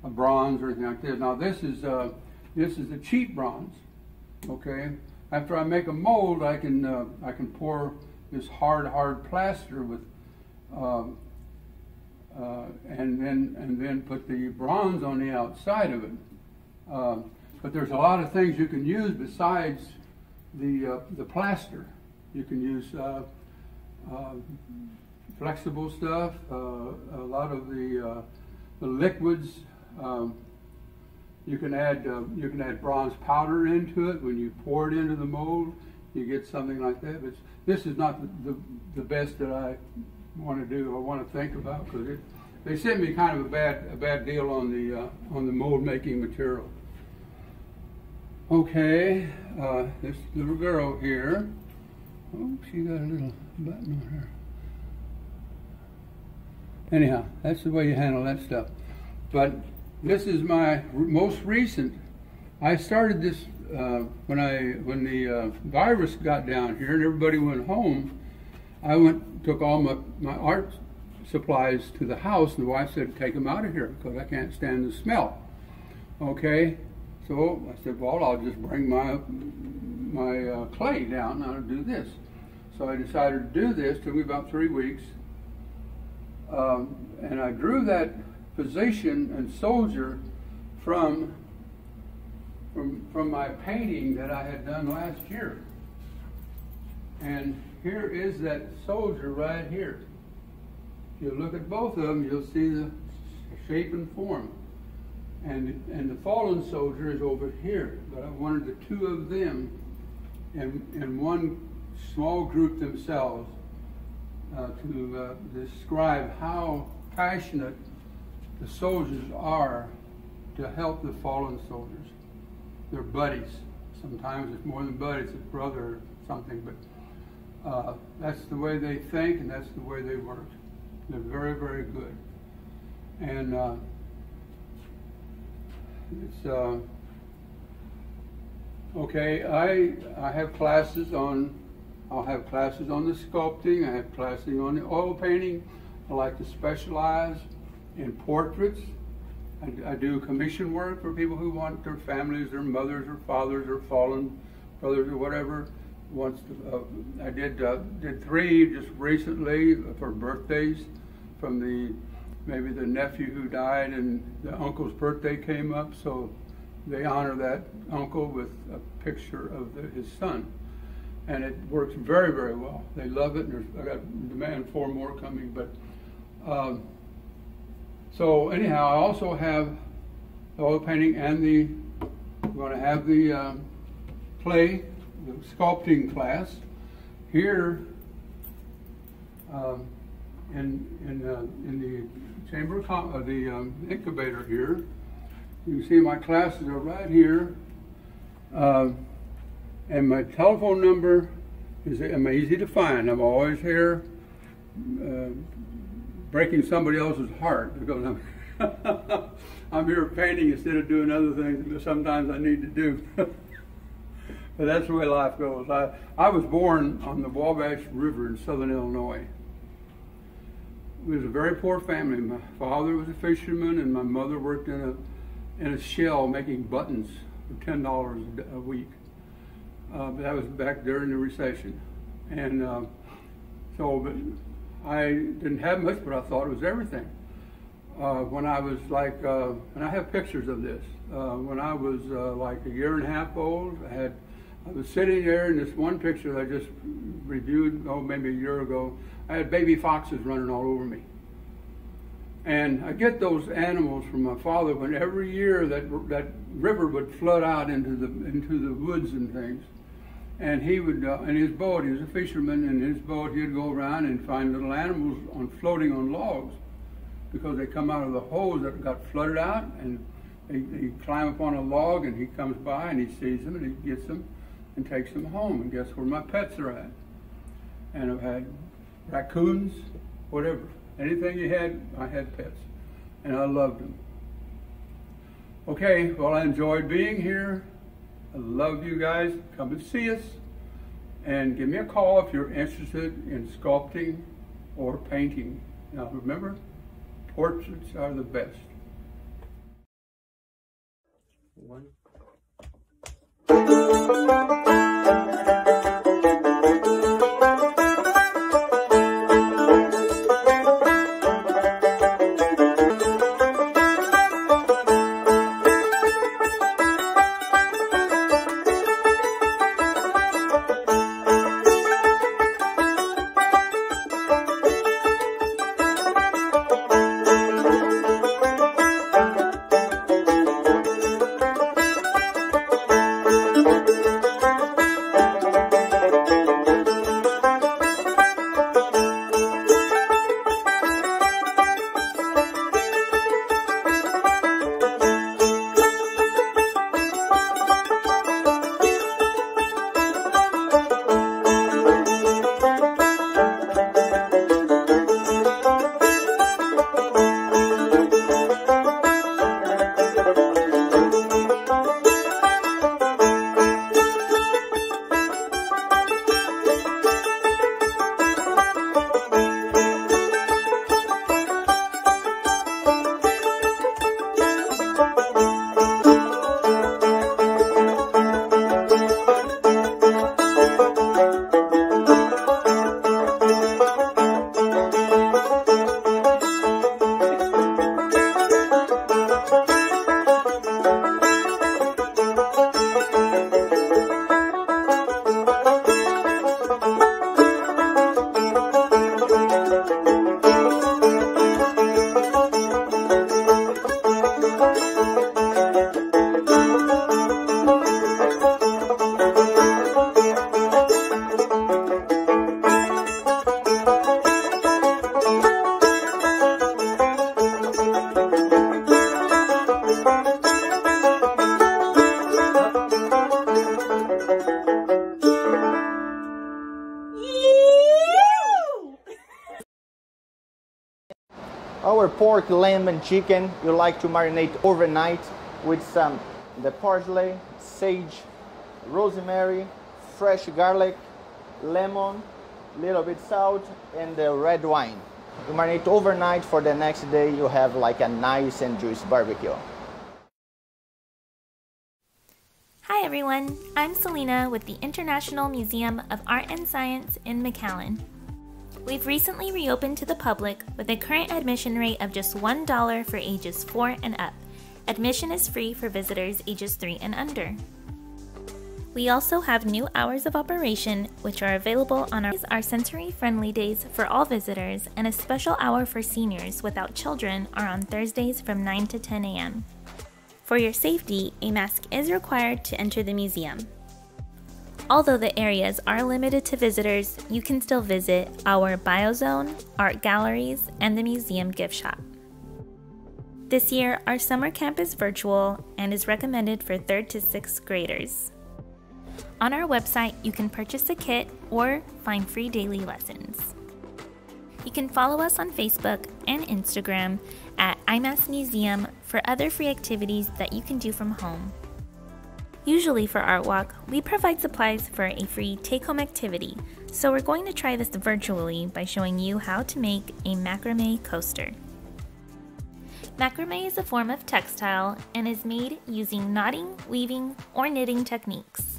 S15: a bronze or anything like this. Now this is, uh, this is a cheap bronze, okay? After I make a mold, I can, uh, I can pour this hard, hard plaster with, um, uh, and then and then put the bronze on the outside of it. Uh, but there's a lot of things you can use besides the uh, the plaster. You can use flexible stuff, uh, a lot of the uh, the liquids. Um, you can add uh, you can add bronze powder into it when you pour it into the mold. You get something like that. But this is not the, the, the best that I want to do or want to think about because they sent me kind of a bad a bad deal on the uh, on the mold making material. Okay, uh, this little girl here. Oh, she got a little button on her. Anyhow, that's the way you handle that stuff. But this is my most recent. I started this uh, when I when the uh, virus got down here and everybody went home. I went took all my, my art supplies to the house, and the wife said, "Take them out of here because I can't stand the smell." Okay, so I said, "Well, I'll just bring my my uh, clay down and I'll do this." So I decided to do this. Took me about three weeks, um, and I drew that position and soldier from from from my painting that I had done last year. And here is that soldier right here. If you look at both of them, you'll see the shape and form. And, and the fallen soldier is over here. But I wanted the two of them in, in one small group themselves uh, to uh, describe how passionate the soldiers are to help the fallen soldiers. They're buddies. Sometimes it's more than buddies, it's brother or something, but uh, that's the way they think and that's the way they work. They're very, very good. And uh, it's, uh, okay, I, I have classes on, I'll have classes on the sculpting, I have classes on the oil painting. I like to specialize in portraits. I, I do commission work for people who want their families, their mothers or fathers or fallen brothers or whatever. To, uh, I did uh, did three just recently for birthdays from the maybe the nephew who died and the uncle's birthday came up, so they honor that uncle with a picture of the, his son, and it works very very well. They love it, and I got demand for more coming, but. Um, so anyhow, I also have the oil painting and the, I'm going to have the um, clay, the sculpting class here um, in in uh, in the chamber of uh, the um, incubator here. You can see my classes are right here, um, and my telephone number is am easy to find. I'm always here. Uh, breaking somebody else's heart because I'm I'm here painting instead of doing other things that sometimes I need to do. but that's the way life goes. I, I was born on the Wabash River in southern Illinois. We was a very poor family. My father was a fisherman and my mother worked in a, in a shell making buttons for $10 a week. Uh, that was back during the recession. And uh, so I didn't have much, but I thought it was everything uh, when I was like, uh, and I have pictures of this. Uh, when I was uh, like a year and a half old, I had, I was sitting there in this one picture that I just reviewed, oh, maybe a year ago. I had baby foxes running all over me. And I get those animals from my father when every year that that river would flood out into the into the woods and things, and he would uh, in his boat. He was a fisherman, and in his boat he'd go around and find little animals on floating on logs because they come out of the holes that got flooded out and they, they climb up on a log and he comes by and he sees them and he gets them and takes them home. And guess where my pets are at? And I've had raccoons, whatever. Anything you had, I had pets. And I loved them. Okay, well, I enjoyed being here. I love you guys. Come and see us. And give me a call if you're interested in sculpting or painting. Now remember, Portraits are the best. One.
S10: Pork, lamb, and chicken you like to marinate overnight with some the parsley, sage, rosemary, fresh garlic, lemon, little bit salt, and the red wine. You marinate overnight for the next day you have like a nice and juicy barbecue.
S16: Hi everyone, I'm Celina with the International Museum of Art and Science in McAllen. We've recently reopened to the public with a current admission rate of just $1 for ages 4 and up. Admission is free for visitors ages 3 and under. We also have new hours of operation, which are available on our, our sensory friendly days for all visitors, and a special hour for seniors without children are on Thursdays from 9 to 10 a.m. For your safety, a mask is required to enter the museum. Although the areas are limited to visitors, you can still visit our BioZone, art galleries, and the museum gift shop. This year, our summer camp is virtual and is recommended for 3rd to 6th graders. On our website, you can purchase a kit or find free daily lessons. You can follow us on Facebook and Instagram at IMAS Museum for other free activities that you can do from home. Usually for Art Walk, we provide supplies for a free take home activity, so we're going to try this virtually by showing you how to make a macrame coaster. Macrame is a form of textile and is made using knotting, weaving, or knitting techniques.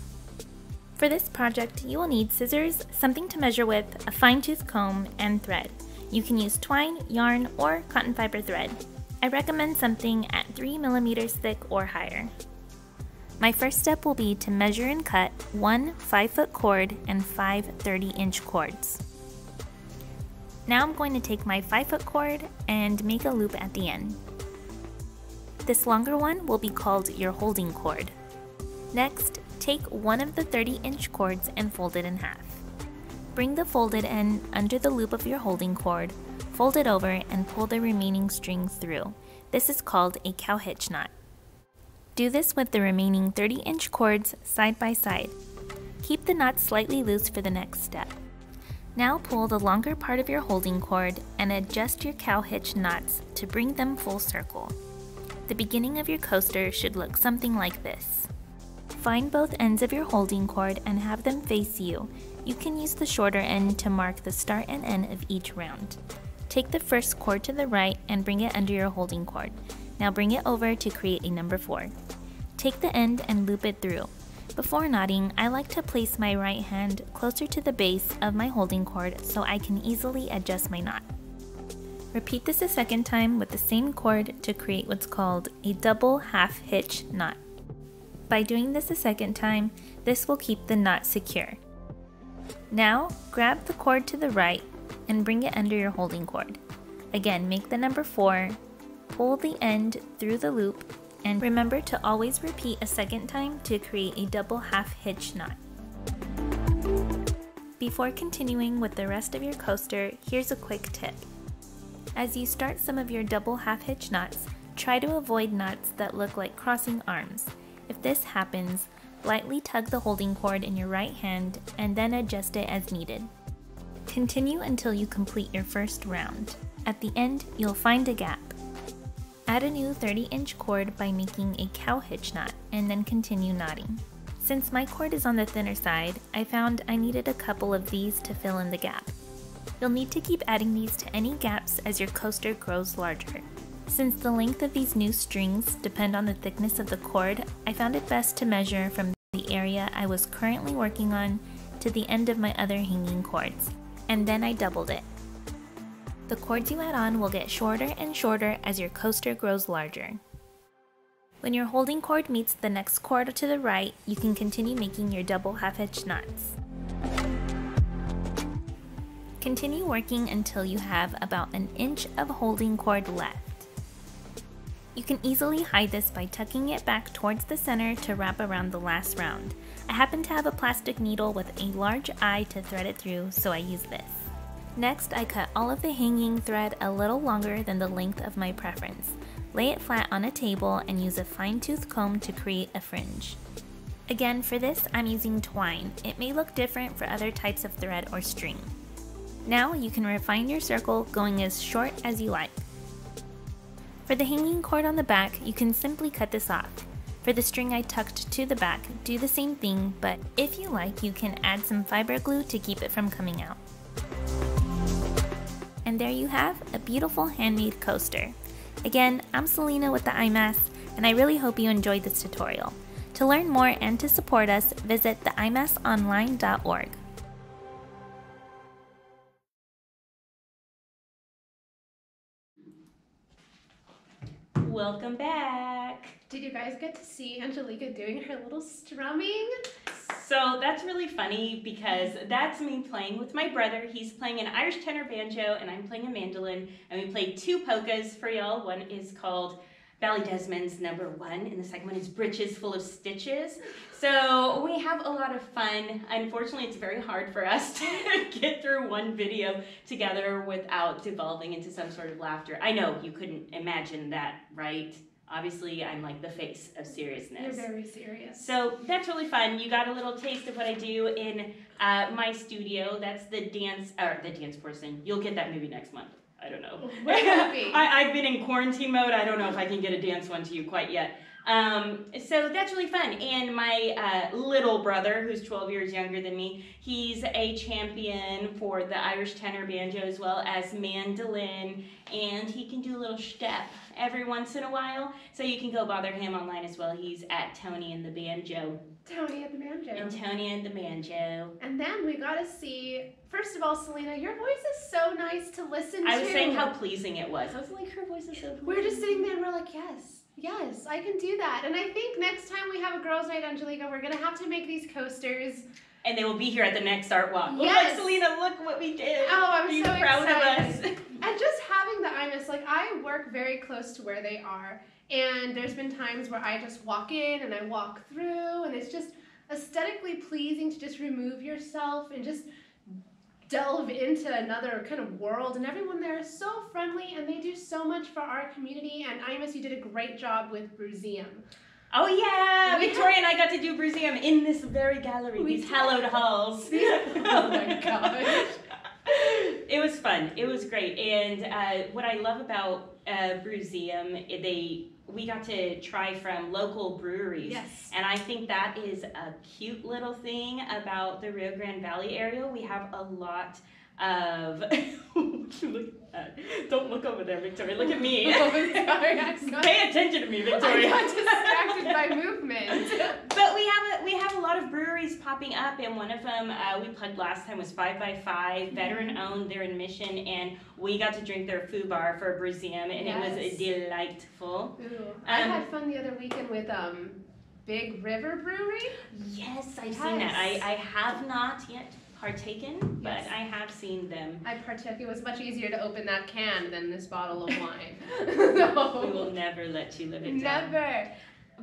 S16: For this project, you will need scissors, something to measure with, a fine-tooth comb, and thread. You can use twine, yarn, or cotton fiber thread. I recommend something at 3 millimeters thick or higher. My first step will be to measure and cut one 5 foot cord and five 30 inch cords. Now I'm going to take my 5 foot cord and make a loop at the end. This longer one will be called your holding cord. Next, take one of the 30 inch cords and fold it in half. Bring the folded end under the loop of your holding cord, fold it over, and pull the remaining string through. This is called a cow hitch knot. Do this with the remaining 30 inch cords side by side. Keep the knot slightly loose for the next step. Now pull the longer part of your holding cord and adjust your cow hitch knots to bring them full circle. The beginning of your coaster should look something like this. Find both ends of your holding cord and have them face you. You can use the shorter end to mark the start and end of each round. Take the first cord to the right and bring it under your holding cord. Now bring it over to create a number 4. Take the end and loop it through. Before knotting, I like to place my right hand closer to the base of my holding cord so I can easily adjust my knot. Repeat this a second time with the same cord to create what's called a double half hitch knot. By doing this a second time, this will keep the knot secure. Now, grab the cord to the right and bring it under your holding cord. Again, make the number 4 Pull the end through the loop and remember to always repeat a second time to create a double half hitch knot. Before continuing with the rest of your coaster, here's a quick tip. As you start some of your double half hitch knots, try to avoid knots that look like crossing arms. If this happens, lightly tug the holding cord in your right hand and then adjust it as needed. Continue until you complete your first round. At the end, you'll find a gap. Add a new 30 inch cord by making a cow hitch knot and then continue knotting. Since my cord is on the thinner side, I found I needed a couple of these to fill in the gap. You'll need to keep adding these to any gaps as your coaster grows larger. Since the length of these new strings depend on the thickness of the cord, I found it best to measure from the area I was currently working on to the end of my other hanging cords, and then I doubled it. The cords you add on will get shorter and shorter as your coaster grows larger. When your holding cord meets the next cord to the right, you can continue making your double half hitch knots. Continue working until you have about an inch of holding cord left. You can easily hide this by tucking it back towards the center to wrap around the last round. I happen to have a plastic needle with a large eye to thread it through, so I use this. Next, I cut all of the hanging thread a little longer than the length of my preference. Lay it flat on a table and use a fine tooth comb to create a fringe. Again, for this, I'm using twine. It may look different for other types of thread or string. Now you can refine your circle going as short as you like. For the hanging cord on the back, you can simply cut this off. For the string I tucked to the back, do the same thing, but if you like, you can add some fiber glue to keep it from coming out. And there you have a beautiful handmade coaster. Again, I'm Celina with the IMAS, and I really hope you enjoyed this tutorial. To learn more and to support us, visit theimasonline.org.
S2: Welcome back.
S3: Did you guys get to see Angelika doing her little strumming?
S2: So that's really funny because that's me playing with my brother. He's playing an Irish tenor banjo and I'm playing a mandolin. And we played two polkas for y'all. One is called Ballydesmond's number one, and the second one is Britches Full of Stitches. So we have a lot of fun. Unfortunately, it's very hard for us to get through one video together without devolving into some sort of laughter. I know you couldn't imagine that, right? Obviously, I'm like the face of seriousness.
S3: You're very serious.
S2: So that's really fun. You got a little taste of what I do in uh, my studio. That's the dance, or the dance person. You'll get that movie next month. I don't know.
S3: What movie?
S2: I, I've been in quarantine mode. I don't know if I can get a dance one to you quite yet. Um, so that's really fun. And my uh, little brother, who's 12 years younger than me, he's a champion for the Irish tenor banjo as well as mandolin. And he can do a little step every once in a while. So you can go bother him online as well. He's at Tony and the Banjo.
S3: Tony and the banjo.
S2: And Tony and the Banjo.
S3: And then we got to see. First of all, Celina, your voice is so nice to listen to.
S2: I was saying how pleasing it was. I was like, her voice is so pleasing.
S3: We're just sitting there and we're like, yes, yes, I can do that. And I think next time we have a girls' night, Angelika, we're gonna have to make these coasters.
S2: And they will be here at the next art walk.
S3: Yes.
S2: Look, Celina, look what we did.
S3: Oh, I'm so
S2: proud
S3: excited.
S2: of us.
S3: and just having the IMAS, like I work very close to where they are. And there's been times where I just walk in and I walk through, and it's just aesthetically pleasing to just remove yourself and just delve into another kind of world. And everyone there is so friendly and they do so much for our community. And IMAS, you did a great job with Bruseum.
S2: Oh yeah,
S3: We
S2: Victoria and I got to do Bruseum in this very gallery, these hallowed halls.
S3: oh my gosh.
S2: it was fun. It was great. And uh, what I love about uh, Bruseum, they we got to try from local breweries.
S3: Yes.
S2: And I think that is a cute little thing about the Rio Grande Valley area. We have a lot of. Don't look over there, Victoria. Look at me.
S3: Oh,
S2: Pay attention to me, Victoria.
S3: I got distracted by movement.
S2: But we have a we have a lot of breweries popping up, and one of them uh, we plugged last time was Five by Five, veteran owned. They're in Mission, and we got to drink their foo bar for Bruseum, and it was delightful.
S3: Ooh, I
S2: Um,
S3: had fun the other weekend with um, Big River Brewery.
S2: Yes, I've seen that. I, I have not yet partaken, but
S3: Yes.
S2: I have seen them.
S3: I partook. It was much easier to open that can than this bottle of wine.
S2: We will never let you live it down.
S3: Never.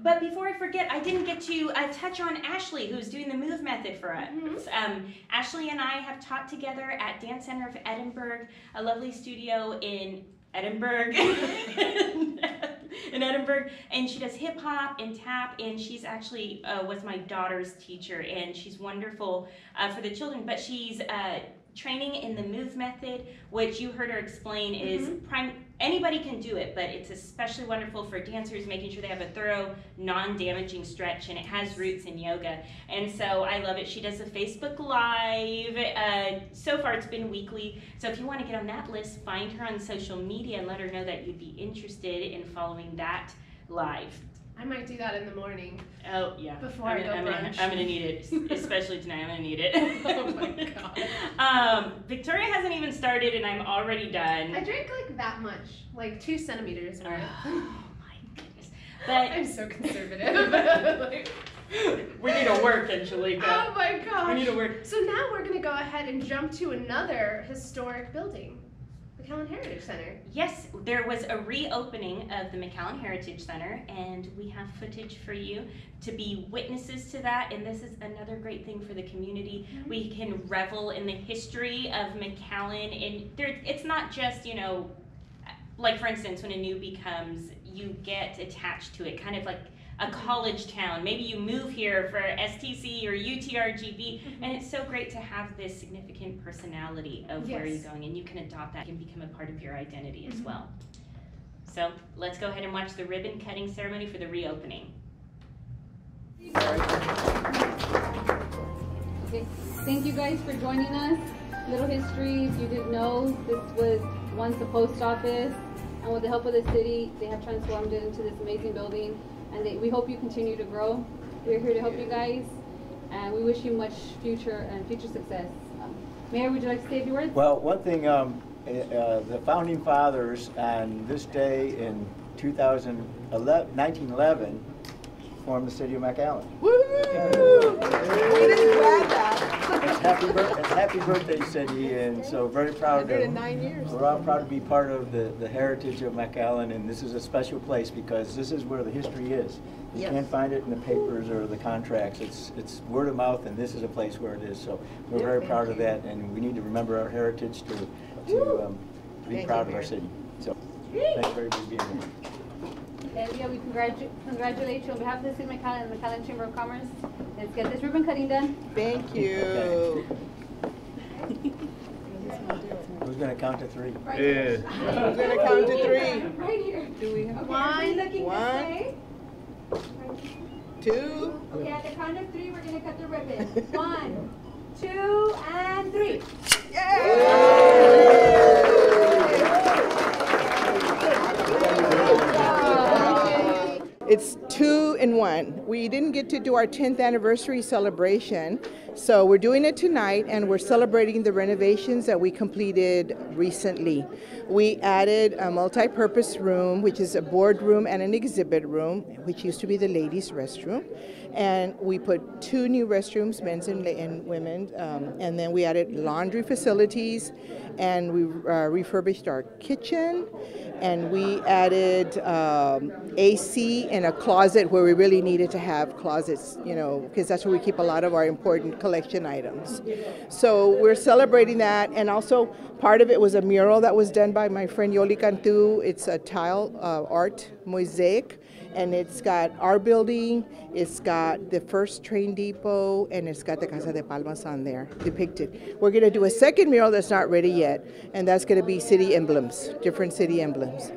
S2: But before I forget, I didn't get to uh, touch on Ashley, who's doing the MuvMethod for us. Um, Ashley and I have taught together at Dance Center of Edinburg, a lovely studio in Edinburg. in Edinburg, and she does hip hop and tap, and she's actually uh, was my daughter's teacher, and she's wonderful uh, for the children. But she's uh, training in the MuvMethod, which you heard her explain is prime. Anybody can do it, but it's especially wonderful for dancers, making sure they have a thorough, non-damaging stretch, and it has roots in yoga. And so I love it. She does a Facebook Live. Uh, so far, it's been weekly. So if you want to get on that list, find her on social media and let her know that you'd be interested in following that live.
S3: I might do that in the morning.
S2: Oh yeah.
S3: Before
S2: I'm gonna,
S3: go
S2: I'm gonna,
S3: brunch.
S2: I'm gonna need it, especially tonight. I'm gonna need it.
S3: oh my god.
S2: Um, Victoria hasn't even started, and I'm already done.
S3: I drank like that much, like two centimeters worth.
S2: But
S3: I'm so conservative. Like-
S2: we need to work, Angelika.
S3: oh my gosh.
S2: We need to work.
S3: So now we're gonna go ahead and jump to another historic building, the McAllen Heritage Center.
S2: Yes, there was a reopening of the McAllen Heritage Center, and we have footage for you to be witnesses to that. And this is another great thing for the community. Mm-hmm. We can revel in the history of McAllen, and there, it's not just you know, like for instance, when a newbie comes, you get attached to it, kind of like a college town. Maybe you move here for STC or UTRGV, and it's so great to have this significant personality of where you're going, and you can adopt that and become a part of your identity as
S3: Mhm.
S2: well. So let's go ahead and watch the ribbon cutting ceremony for the reopening.
S17: Okay, thank you guys for joining us. Little history, if you didn't know, this was once the post office, and with the help of the city, they have transformed it into this amazing building, and we hope you continue to grow. We're here to help you guys, and we wish you much future and future success. Um, Mayor, would you like to say a few words?
S18: Well, one thing, um, uh, uh, the founding fathers on this day in 2011, 1911 formed the city of McAllen. It's happy, bir- it's happy birthday, city, and so very proud to. We're all proud to be part of the, the heritage of McAllen, and this is a special place because this is where the history is. You
S19: Yes.
S18: can't find it in the papers or the contracts. It's, it's word of mouth, and this is a place where it is. So we're
S19: Yeah,
S18: very
S19: thank
S18: proud of that, and we need to remember our heritage to, to um, be
S19: Thank
S18: proud
S19: you,
S18: of our city. So, thanks for being here.
S17: Elia, we congratu- congratulate you on behalf of the City of McAllen and the McAllen Chamber of Commerce. Let's get this ribbon cutting done.
S19: Thank you.
S18: Who's gonna count to three? Yeah.
S19: Who's gonna count to three?
S17: Right here.
S19: Do we have
S17: One, looking
S19: one, two?
S17: Okay, at the count of three, we're gonna cut the ribbon. One, two, and three.
S19: It's two in one. We didn't get to do our 10th anniversary celebration, so we're doing it tonight and we're celebrating the renovations that we completed recently. We added a multi purpose room, which is a boardroom and an exhibit room, which used to be the ladies' restroom. And we put two new restrooms, men's and, and women's, um, and then we added laundry facilities and we uh, refurbished our kitchen and we added um, AC in a closet where we really needed to have closets, you know, because that's where we keep a lot of our important collection items. So we're celebrating that, and also part of it was a mural that was done by my friend Yoli Cantu. It's a tile uh, art mosaic, and it's got our building, it's got the first train depot, and it's got the Casa de Palmas on there depicted. We're going to do a second mural that's not ready yet, and that's going to be city emblems, different city emblems.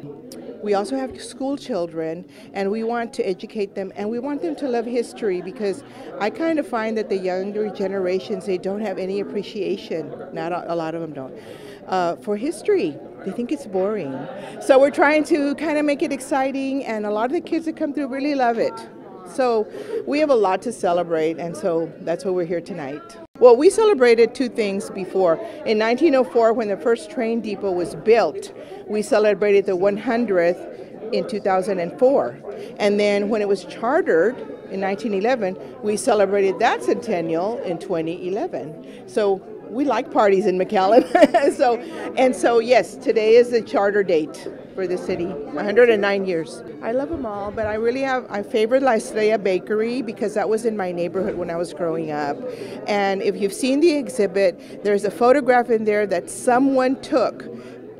S19: We also have school children, and we want to educate them, and we want them to love history because I kind of find that the younger generations they don't have any appreciation. Not a, a lot of them don't uh, for history. They think it's boring. So we're trying to kind of make it exciting, and a lot of the kids that come through really love it. So we have a lot to celebrate, and so that's why we're here tonight. Well, we celebrated two things before. In 1904, when the first train depot was built, we celebrated the 100th in 2004. And then when it was chartered in 1911, we celebrated that centennial in 2011. So we like parties in McAllen. so and so yes, today is the charter date for the city. 109 years. I love them all, but I really have I favorite La Estrella Bakery because that was in my neighborhood when I was growing up. And if you've seen the exhibit, there's a photograph in there that someone took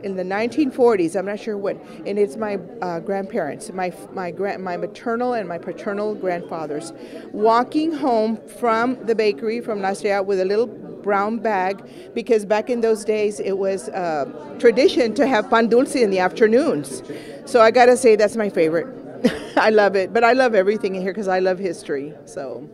S19: in the 1940s. I'm not sure when, and it's my uh, grandparents, my my grand, my maternal and my paternal grandfathers, walking home from the bakery from Estrella with a little brown bag because back in those days it was uh, tradition to have pan dulce in the afternoons. So I gotta say that's my favorite. I love it, but I love everything in here because I love history. So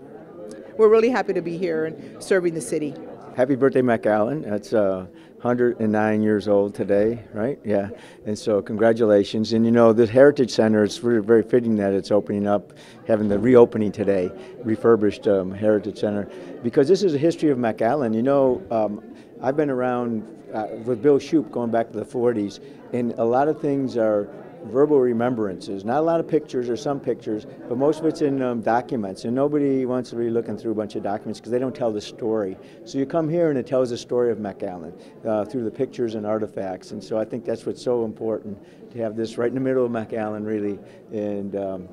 S19: we're really happy to be here and serving the city.
S18: Happy birthday, McAllen. That's uh, 109 years old today, right? Yeah. And so, congratulations. And you know, the Heritage Center, it's very, very fitting that it's opening up, having the reopening today, refurbished um, Heritage Center, because this is a history of McAllen. You know, um, I've been around uh, with Bill Shoup going back to the 40s, and a lot of things are verbal remembrances. Not a lot of pictures or some pictures, but most of it's in um, documents. And nobody wants to be looking through a bunch of documents because they don't tell the story. So you come here and it tells the story of McAllen uh, through the pictures and artifacts. And so I think that's what's so important to have this right in the middle of McAllen, really. And, um,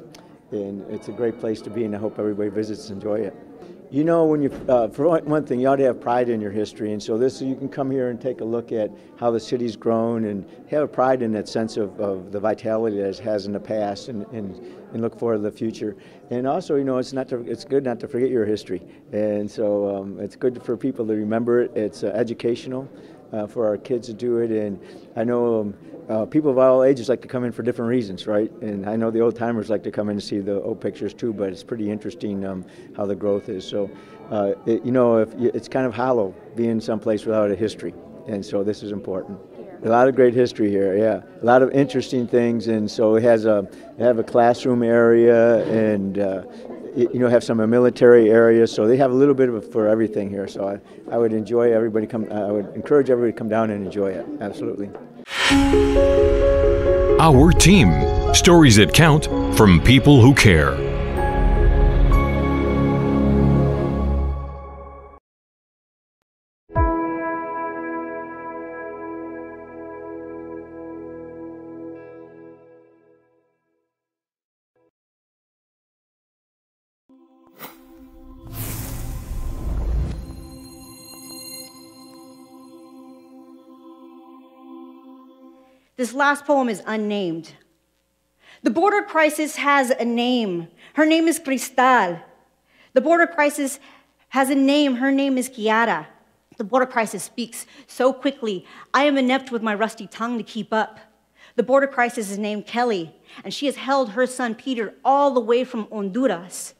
S18: and it's a great place to be, and I hope everybody visits and enjoy it. You know, when you, uh, for one- thing, you ought to have pride in your history, and so this, you can come here and take a look at how the city's grown and have a pride in that sense of, of the vitality that it has in the past, and, and, and look forward to the future. And also, you know, it's not to, it's good not to forget your history, and so um, it's good for people to remember it. It's uh, educational uh, for our kids to do it, and I know. Um, uh, people of all ages like to come in for different reasons, right? And I know the old timers like to come in to see the old pictures too, but it's pretty interesting um, how the growth is. So, uh, it, you know, if you, it's kind of hollow being someplace without a history, and so this is important. A lot of great history here, yeah. A lot of interesting things, and so it has a it have a classroom area, and uh, y- you know have some a military area, so they have a little bit of for everything here. So I, I would enjoy everybody come. I would encourage everybody to come down and enjoy it. Absolutely.
S20: Our team. Stories that count from people who care.
S21: This last poem is unnamed.
S22: The border crisis has a name. Her name is Cristal. The border crisis has a name. Her name is Kiara. The border crisis speaks so quickly, I am inept with my rusty tongue to keep up. The border crisis is named Kelly, and she has held her son Peter all the way from Honduras.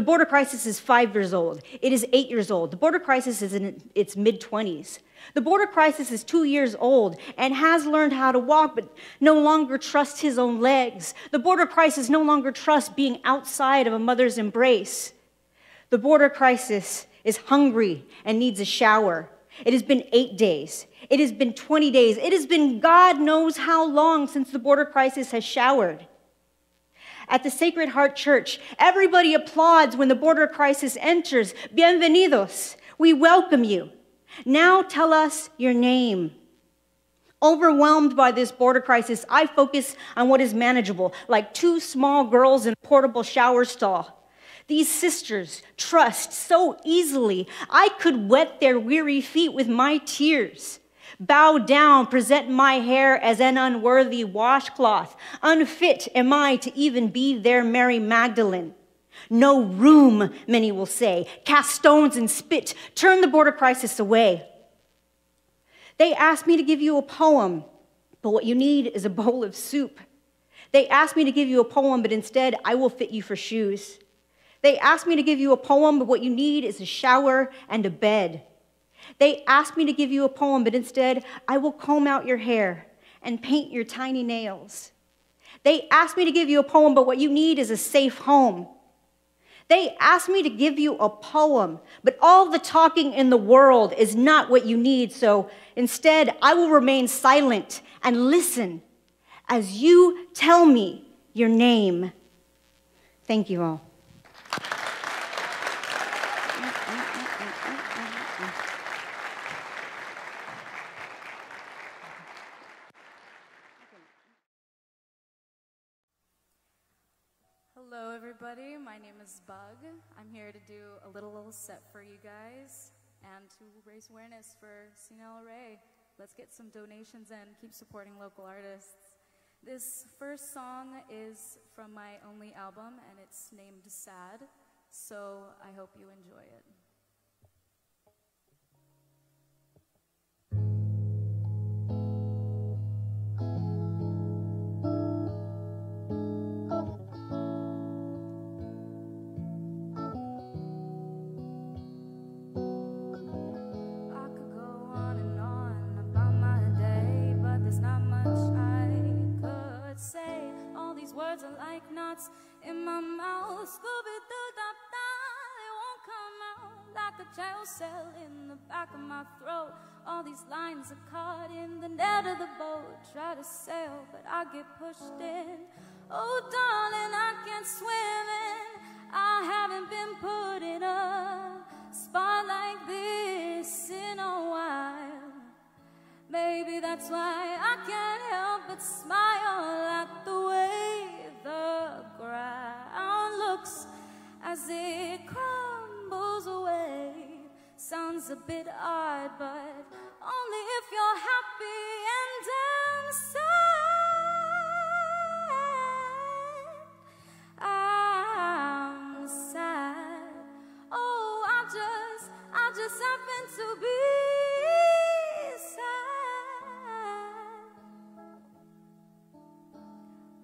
S22: The border crisis is five years old. It is eight years old. The border crisis is in its mid 20s. The border crisis is two years old and has learned how to walk, but no longer trusts his own legs. The border crisis no longer trusts being outside of a mother's embrace. The border crisis is hungry and needs a shower. It has been eight days. It has been 20 days. It has been God knows how long since the border crisis has showered. At the Sacred Heart Church, everybody applauds when the border crisis enters. Bienvenidos. We welcome you. Now tell us your name. Overwhelmed by this border crisis, I focus on what is manageable, like two small girls in a portable shower stall. These sisters trust so easily, I could wet their weary feet with my tears. Bow down, present my hair as an unworthy washcloth. Unfit am I to even be their Mary Magdalene. No room, many will say. Cast stones and spit. Turn the border crisis away. They asked me to give you a poem, but what you need is a bowl of soup. They asked me to give you a poem, but instead I will fit you for shoes. They asked me to give you a poem, but what you need is a shower and a bed. They asked me to give you a poem, but instead I will comb out your hair and paint your tiny nails. They asked me to give you a poem, but what you need is a safe home. They asked me to give you a poem, but all the talking in the world is not what you need, so instead I will remain silent and listen as you tell me your name. Thank you all.
S5: Hello, everybody. My name is Bug. I'm here to do a little, little set for you guys and to raise awareness for Cine El Rey. Let's get some donations and keep supporting local artists. This first song is from my only album and it's named Sad, so I hope you enjoy it. Cell in the back of my throat. All these lines are caught in the net of the boat. Try to sail, but I get pushed in. Oh, darling, I can't swim in. I haven't been put in a spot like this in a while. Maybe that's why I can't help but smile at the way the ground looks as it crumbles away. Sounds a bit odd, but only if you're happy and I'm sad. I'm sad. Oh, I just, I just happen to be sad.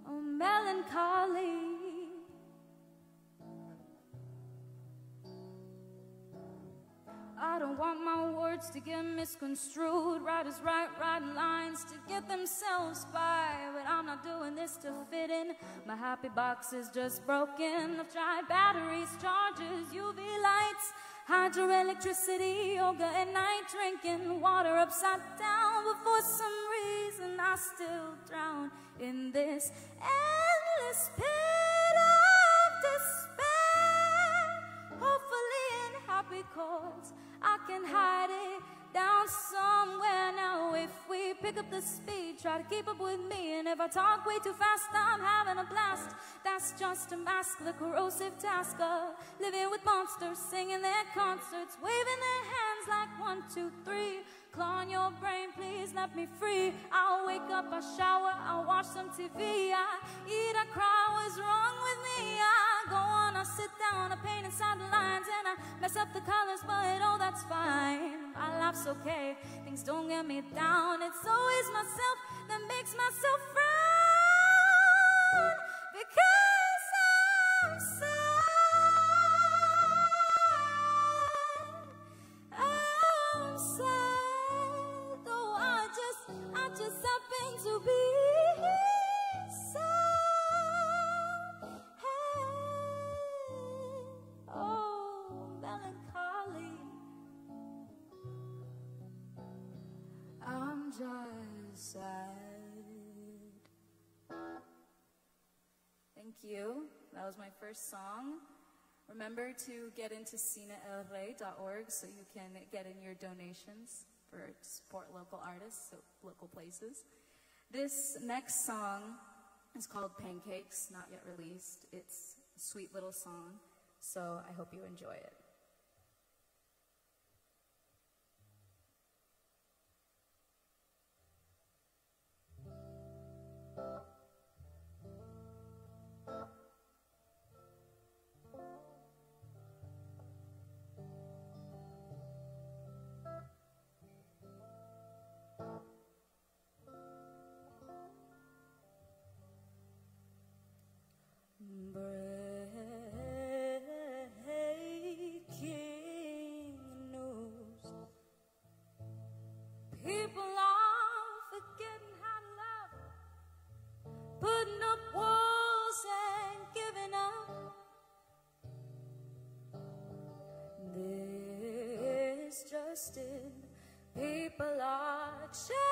S5: Oh, melancholy. I don't want my words to get misconstrued. Writers write writing lines to get themselves by, but I'm not doing this to fit in. My happy box is just broken. I've tried batteries, chargers, UV lights, hydroelectricity, yoga at night, drinking water upside down. But for some reason, I still drown in this endless pit of despair. Hopefully, in happy chords, I can hide it down somewhere now. If we pick up the speed, try to keep up with me. And if I talk way too fast, I'm having a blast. That's just a mask the corrosive task of living with monsters, singing their concerts, waving their hands like one, two, three. On your brain, please let me free. I'll wake up, I shower, I'll watch some TV. I eat, I cry, what's wrong with me? I go on, I sit down, I paint inside the lines, and I mess up the colors, but oh, that's fine. My life's okay, things don't get me down. It's always myself that makes myself frown.
S23: Was my first song. Remember to get into cineelrey.org so you can get in your donations for support local artists, so local places. This next song is called Pancakes, not yet released. It's a sweet little song, so I hope you enjoy it.
S5: Are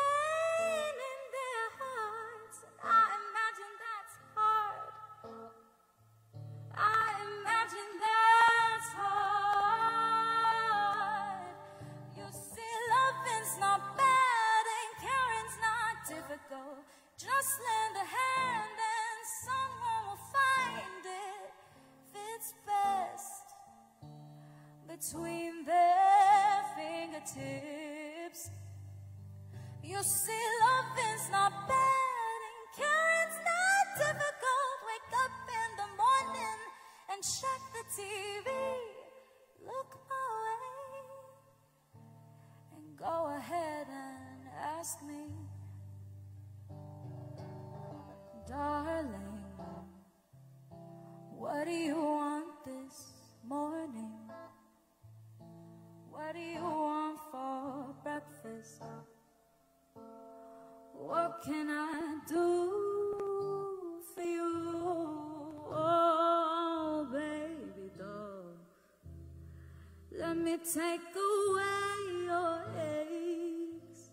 S5: take away your aches.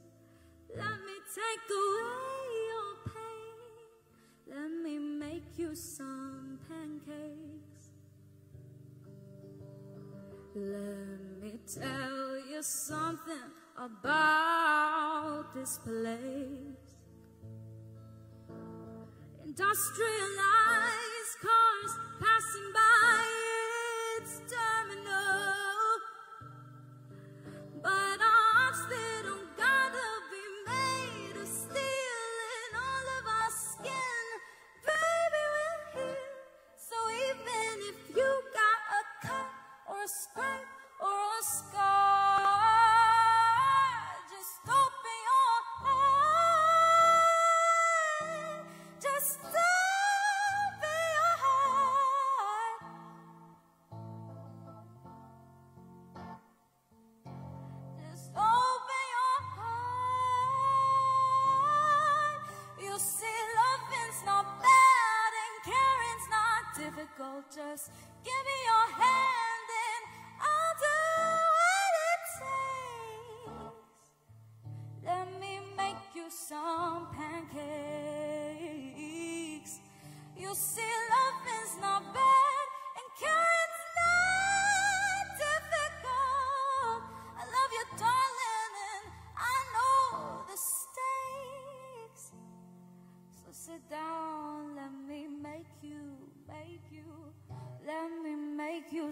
S5: Let me take away your pain. Let me make you some pancakes. Let me tell you something about this place. Industrialized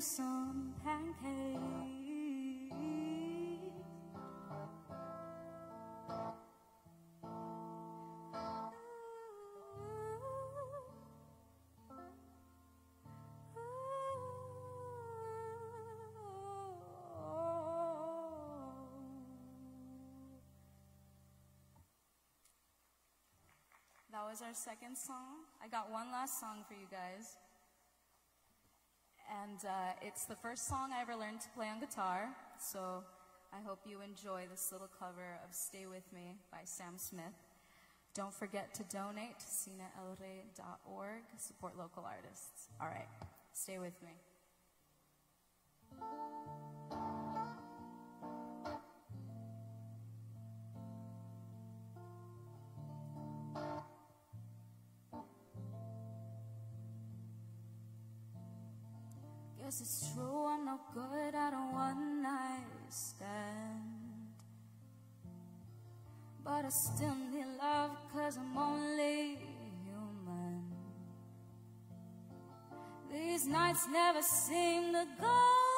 S5: some pancakes. That was our second song. I got one last song for you guys. And uh, it's the first song I ever learned to play on guitar. So I hope you enjoy this little cover of Stay With Me by Sam Smith. Don't forget to donate to cineelrey.org. Support local artists. All right, stay with me. Never seem to go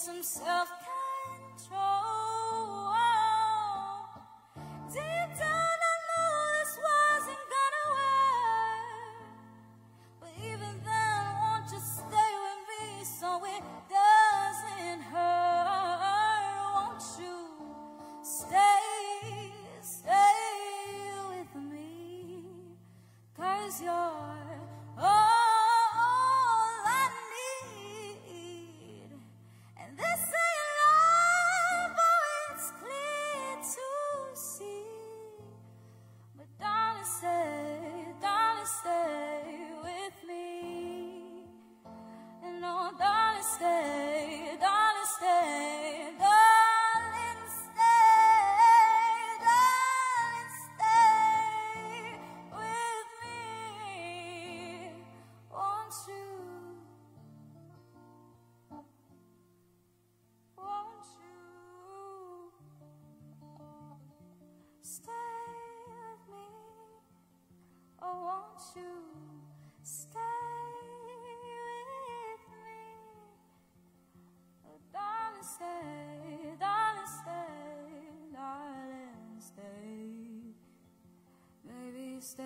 S5: some baby, stay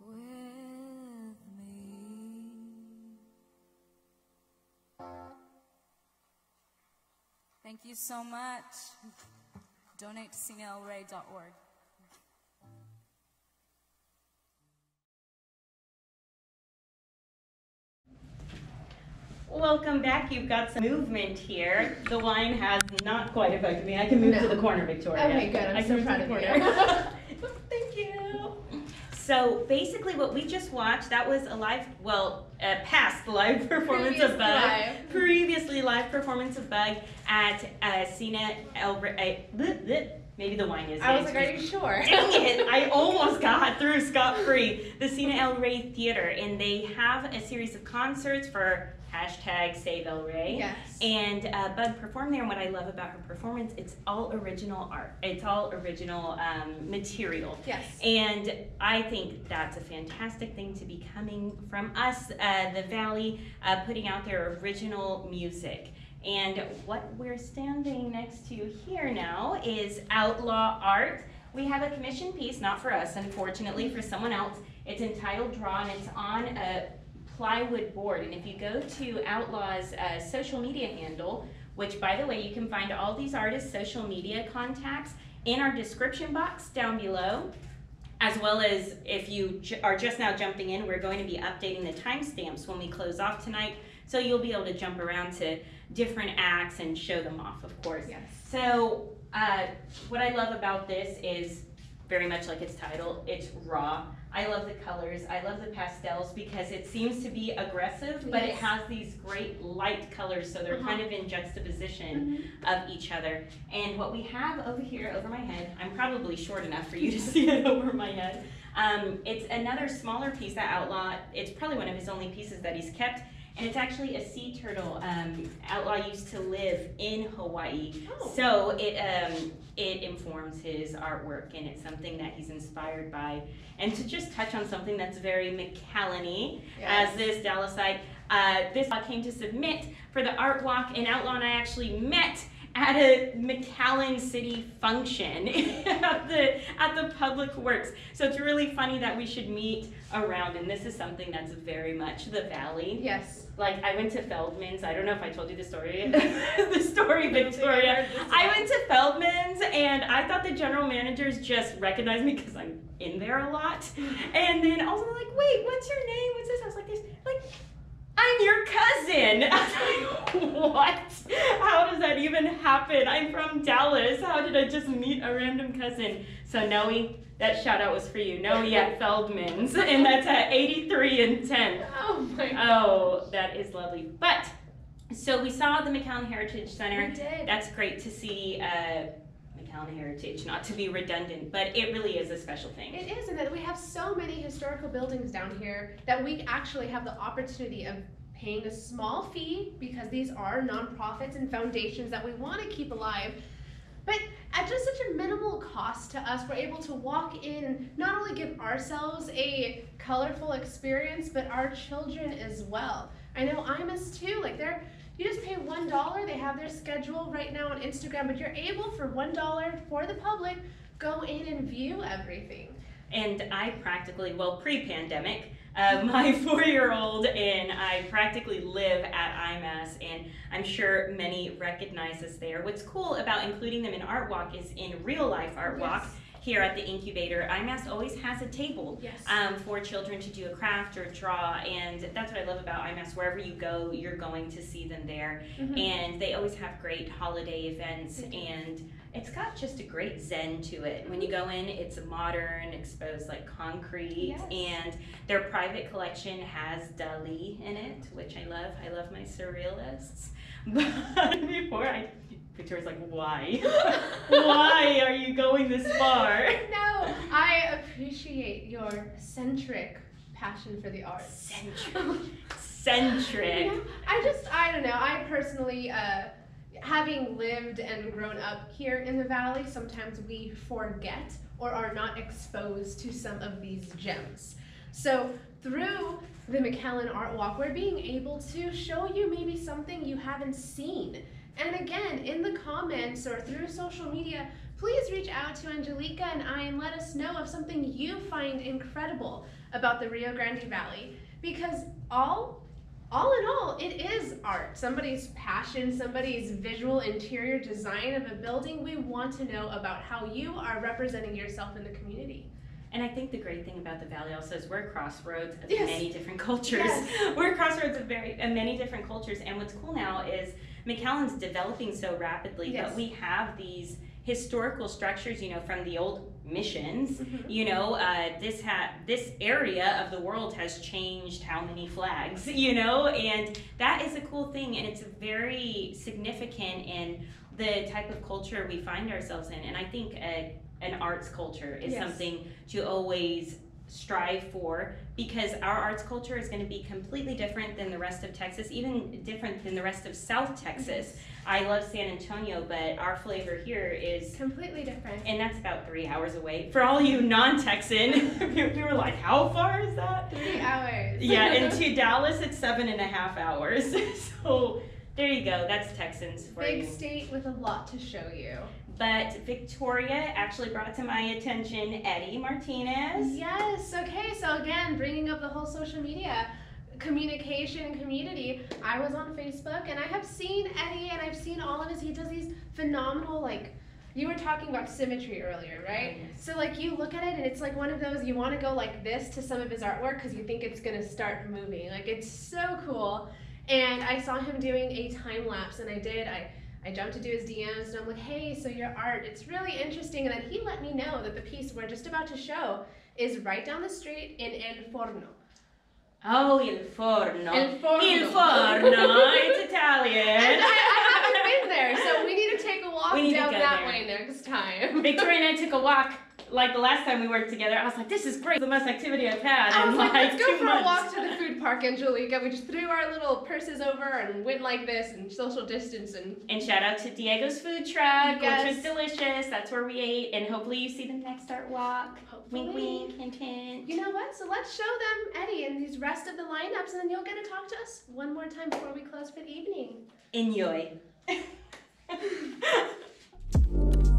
S5: with me. Thank you so much. Donate to cineelrey.org.
S2: Welcome back. You've got some movement here. The wine has not quite affected me. I can move to the corner, Victoria.
S3: Okay, good. I'm
S2: I
S3: so
S2: can move
S3: proud of
S2: the
S3: you.
S2: Thank you. So basically, what we just watched that was a live, well, a past live performance of
S3: Previous
S2: Bug,
S3: live.
S2: previously live performance of Bug at uh, Cine El. Bleh, bleh, maybe the wine is.
S3: I was like, are you sure?
S2: Dang it! I almost got through scot free. The Cine El Rey Theater, and they have a series of concerts for hashtag Save El Rey.
S3: Yes.
S2: And uh, Bug performed there, and what I love about her performance, it's all original art. It's all original um, material.
S3: Yes.
S2: And I think that's a fantastic thing to be coming from us, uh, the Valley, uh, putting out their original music. And what we're standing next to here now is Outlaw Art. We have a commission piece, not for us, unfortunately, for someone else. It's entitled Draw, and it's on a plywood board. And if you go to Outlaw's uh, social media handle, which by the way, you can find all these artists' social media contacts in our description box down below. As well as if you are just now jumping in, we're going to be updating the timestamps when we close off tonight. So you'll be able to jump around to different acts and show them off, of course.
S3: Yes.
S2: So, uh, what I love about this is very much like its title, it's raw. I love the colors. I love the pastels because it seems to be aggressive, but it has these great light colors, so they're
S3: Uh-huh.
S2: kind of in juxtaposition of each other. And what we have over here, over my head, I'm probably short enough for you to see it over my head. Um, it's another smaller piece that Outlaw, it's probably one of his only pieces that he's kept. And it's actually a sea turtle. Um, Outlaw used to live in Hawaii,
S3: Oh.
S2: so it um, it informs his artwork, and it's something that he's inspired by. And to just touch on something that's very McAllen-y,
S3: Yes.
S2: as this Dallasite, uh, this I came to submit for the art walk, and Outlaw and I actually met at a McAllen City function at the at the Public Works. So it's really funny that we should meet around, and this is something that's very much the Valley.
S3: Yes.
S2: Like I went to Feldman's. I don't know if I told you the story. the story, Victoria. I went to Feldman's, and I thought the general managers just recognized me because I'm in there a lot. And then also like, wait, what's your name? What's this? I was like this, like. I'm your cousin. Like, what? How does that even happen? I'm from Dallas. How did I just meet a random cousin? So Noe, that shout out was for you. Noe at Feldman's, and that's at 83 and 10.
S3: Oh my
S2: Oh, that is lovely. But so we saw the McAllen Heritage Center.
S3: We did.
S2: That's great to see. Uh, McAllen Heritage, not to be redundant, but it really is a special thing.
S3: It is, and that we have so many historical buildings down here that we actually have the opportunity of paying a small fee because these are nonprofits and foundations that we want to keep alive. But at just such a minimal cost to us, we're able to walk in and not only give ourselves a colorful experience, but our children as well. I know IMAS too, like they're you just pay one dollar. They have their schedule right now on Instagram, but you're able for one dollar for the public go in and view everything.
S2: And I practically, well, pre-pandemic, uh, my four-year-old and I practically live at IMAS, and I'm sure many recognize us there. What's cool about including them in Art Walk is in real life Art Walk. Here at the incubator, IMAS always has a table
S3: Yes.
S2: um, for children to do a craft or draw, and that's what I love about IMAS. Wherever you go, you're going to see them there,
S3: Mhm.
S2: and they always have great holiday events, and it's got just a great zen to it. When you go in, it's modern, exposed like concrete,
S3: Yes.
S2: and their private collection has Dali in it, which I love. I love my surrealists. But before I, Victoria's like, why? why are you going this far?
S3: No, I appreciate your centric passion for the arts.
S2: Centric. Centric.
S3: I just, I don't know. I personally, uh, having lived and grown up here in the valley, sometimes we forget or are not exposed to some of these gems. So through the McAllen Art Walk, we're being able to show you maybe something you haven't seen. And again, in the comments or through social media, please reach out to Angelika and I and let us know of something you find incredible about the Rio Grande Valley. Because all all in all, it is art. Somebody's passion, somebody's visual interior design of a building. We want to know about how you are representing yourself in the community.
S2: And I think the great thing about the valley also is we're crossroads of
S3: Yes.
S2: many different cultures.
S3: Yes.
S2: We're crossroads of very of many different cultures. And what's cool now is McAllen's developing so rapidly,
S3: Yes.
S2: but we have these historical structures, you know, from the old missions.
S3: Mhm.
S2: You know, uh, this ha- this area of the world has changed how many flags, you know, and that is a cool thing, and it's very significant in the type of culture we find ourselves in. And I think a, an arts culture is
S3: Yes.
S2: something to always strive for because our arts culture is going to be completely different than the rest of Texas, even different than the rest of South Texas. Mm-hmm. I love San Antonio, but our flavor here is
S3: completely different.
S2: And that's about three hours away. For all you non-Texan, we were like, how far is that?
S3: Three hours.
S2: Yeah, and to Dallas, it's seven and a half hours. so there you go. That's Texans for
S3: Big
S2: you.
S3: state with a lot to show you.
S2: But Victoria actually brought to my attention Eddie Martinez.
S3: Yes, okay, so again, bringing up the whole social media communication community, I was on Facebook and I have seen Eddie and I've seen all of his, he does these phenomenal, like, you were talking about symmetry earlier, right? So, like, you look at it and it's like one of those, you want to go like this to some of his artwork because you think it's going to start moving. Like, it's so cool. And I saw him doing a time lapse and I did. I I jumped to do his DMs and I'm like, hey, so your art, it's really interesting. And then he let me know that the piece we're just about to show is right down the street in El Forno.
S2: Oh, il forno.
S3: Il forno.
S2: Il forno. it's Italian.
S3: And I, I haven't been there, so we need to take a walk
S2: We need to
S3: down that
S2: there.
S3: way next time.
S2: Victoria and I took a walk like the last time we worked together. I was like, this is great. The most activity I've had
S3: I
S2: in
S3: was like,
S2: like
S3: let's go for
S2: months.
S3: a walk to the food park, Angelika. We just threw our little purses over and went like this and social distance and.
S2: And shout out to Diego's food truck,
S3: Yes.
S2: which was delicious. That's where we ate. And hopefully you see them next Art Walk. Wink, wink, hint, hint.
S3: You know what? So let's show them Eddie and these rest of the lineups, and then you'll get to talk to us one more time before we close for the evening.
S2: Enjoy.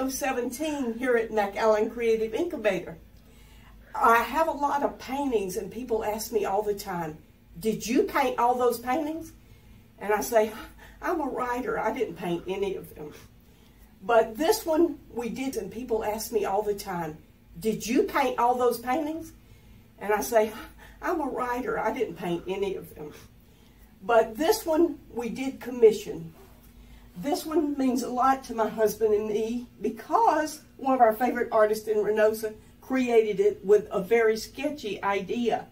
S24: Studio 17 here at McAllen Creative Incubator. I have a lot of paintings and people ask me all the time, did you paint all those paintings? And I say, I'm a writer, I didn't paint any of them. But this one we did and people ask me all the time, did you paint all those paintings? And I say, I'm a writer, I didn't paint any of them. But this one we did commission. This one means a lot to my husband and me because one of our favorite artists in Reynosa created it with a very sketchy idea.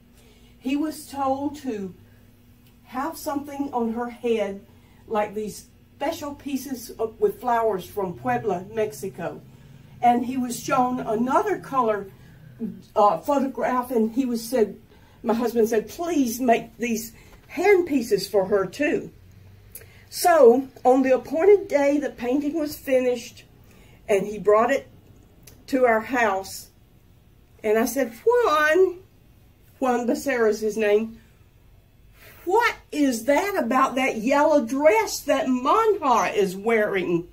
S24: He was told to have something on her head like these special pieces with flowers from Puebla, Mexico. And he was shown another color uh, photograph and he was said, my husband said, please make these hand pieces for her too. So, on the appointed day, the painting was finished, and he brought it to our house. And I said, Juan, Juan Becerra is his name, what is that about that yellow dress that Monha is wearing?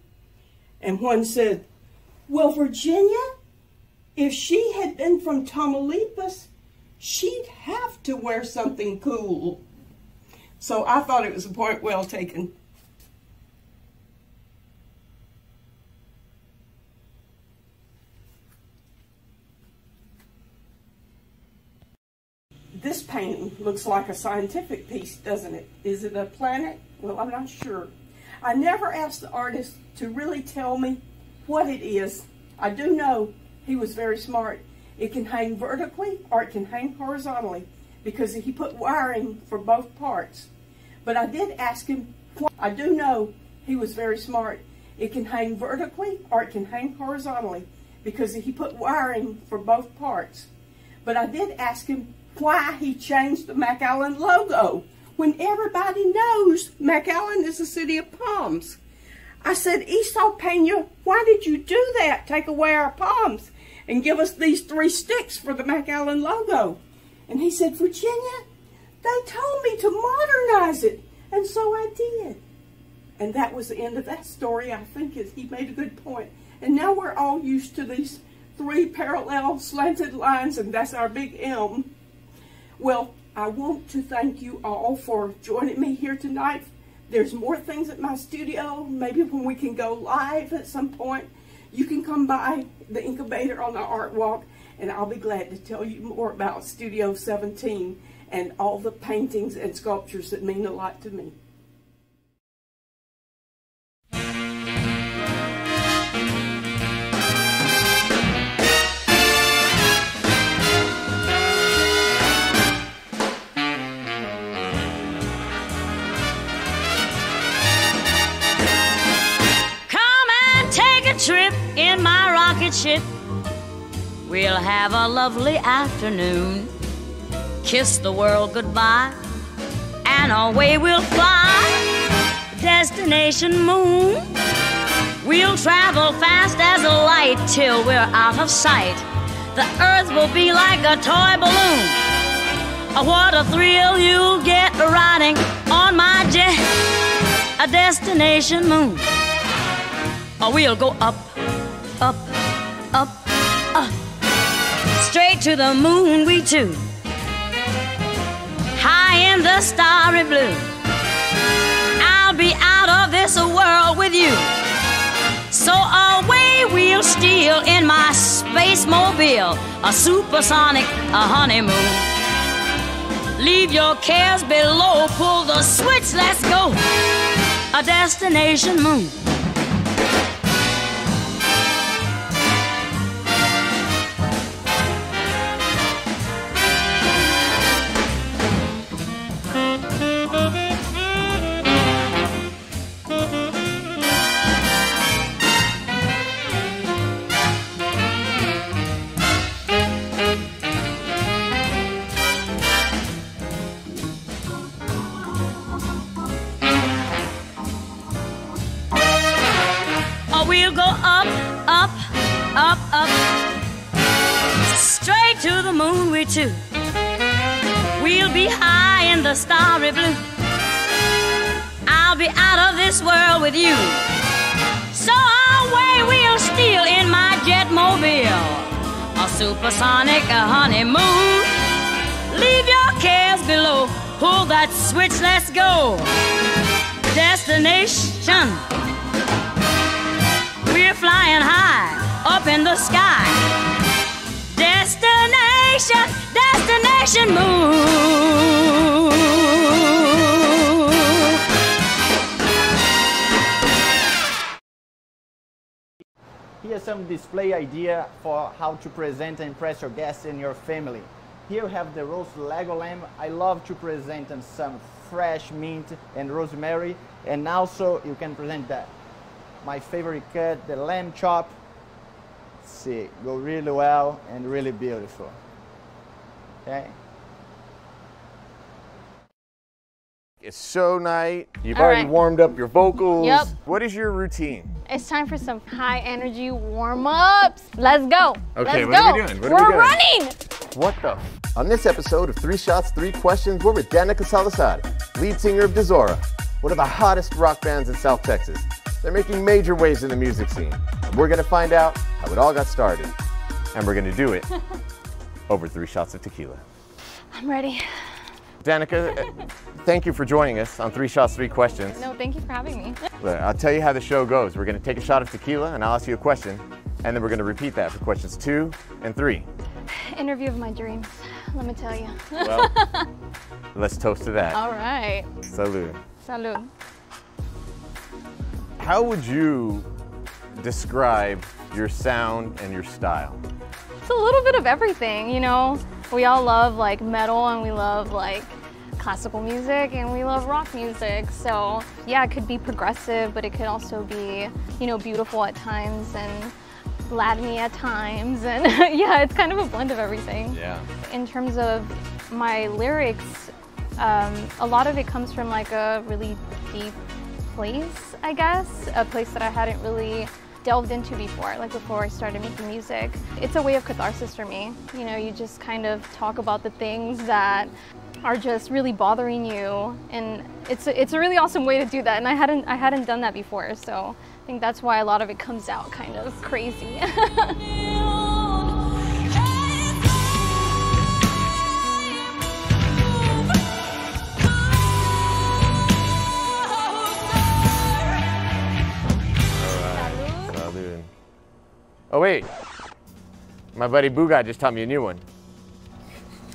S24: And Juan said, well, Virginia, if she had been from Tamaulipas, she'd have to wear something cool. So I thought it was a point well taken. This painting looks like a scientific piece, doesn't it? Is it a planet? Well, I'm not sure. I never asked the artist to really tell me what it is. I do know he was very smart. It can hang vertically or it can hang horizontally because he put wiring for both parts. But I did ask him, I do know he was very smart. It can hang vertically or it can hang horizontally because he put wiring for both parts. But I did ask him why he changed the McAllen logo when everybody knows McAllen is a city of palms. I said, Esau Pena, why did you do that? Take away our palms and give us these three sticks for the McAllen logo. And he said, Virginia, they told me to modernize it. And so I did. And that was the end of that story. I think is he made a good point. And now we're all used to these three parallel slanted lines, and that's our big M. Well, I want to thank you all for joining me here tonight. There's more things at my studio. Maybe when we can go live at some point, you can come by the incubator on the art walk, and I'll be glad to tell you more about Studio 17 and all the paintings and sculptures that mean a lot to me.
S25: Ship. We'll have a lovely afternoon. Kiss the world goodbye, and away we'll fly. Destination moon. We'll travel fast as a light till we're out of sight. The earth will be like a toy balloon. What a thrill you'll get riding on my jet, a destination moon. Oh, we'll go up, up, to the moon, we two. High in the starry blue. I'll be out of this world with you. So away we'll steal in my space mobile, a supersonic, a honeymoon. Leave your cares below, pull the switch, let's go. A destination moon.
S10: Display idea for how to present and impress your guests and your family. Here you have the roast Lego lamb. I love to present some fresh mint and rosemary. And also you can present that. My favorite cut, the lamb chop. See, go really well and really beautiful. Okay?
S26: It's show night. You've
S21: All
S26: already
S21: right.
S26: warmed up your vocals.
S21: Yep.
S26: What is your routine?
S21: It's time for some high energy warm ups. Let's go.
S26: Okay,
S21: Let's
S26: what
S21: go.
S26: are we doing? What are we
S21: We're
S26: doing?
S21: running.
S26: What the? On this episode of Three Shots, Three Questions, we're with Danica Salazar, lead singer of Dezora, one of the hottest rock bands in South Texas. They're making major waves in the music scene. And we're gonna find out how it all got started. And we're gonna do it over three shots of tequila.
S21: I'm ready.
S26: Danica, uh, thank you for joining us on Three Shots, Three Questions.
S21: No, thank you for having me.
S26: Look, I'll tell you how the show goes. We're going to take a shot of tequila, and I'll ask you a question, and then we're going to repeat that for questions two and three.
S21: Interview of my dreams. Let me tell you.
S26: Well, Let's toast to that.
S21: All right.
S26: Salud.
S21: Salud.
S26: How would you describe your sound and your style?
S21: It's a little bit of everything, you know. We all love like metal and we love like classical music and we love rock music. So yeah, it could be progressive, but it could also be, you know, beautiful at times and Latin at times. And yeah, it's kind of a blend of everything.
S26: Yeah.
S21: In terms of my lyrics, um, a lot of it comes from like a really deep place, I guess, a place that I hadn't really delved into before, like before I started making music. It's a way of catharsis for me. You know, you just kind of talk about the things that are just really bothering you and it's a, it's a really awesome way to do that and I hadn't I hadn't done that before so I think that's why a lot of it comes out kind of crazy.
S26: Oh, wait. My buddy Booga just taught me a new one.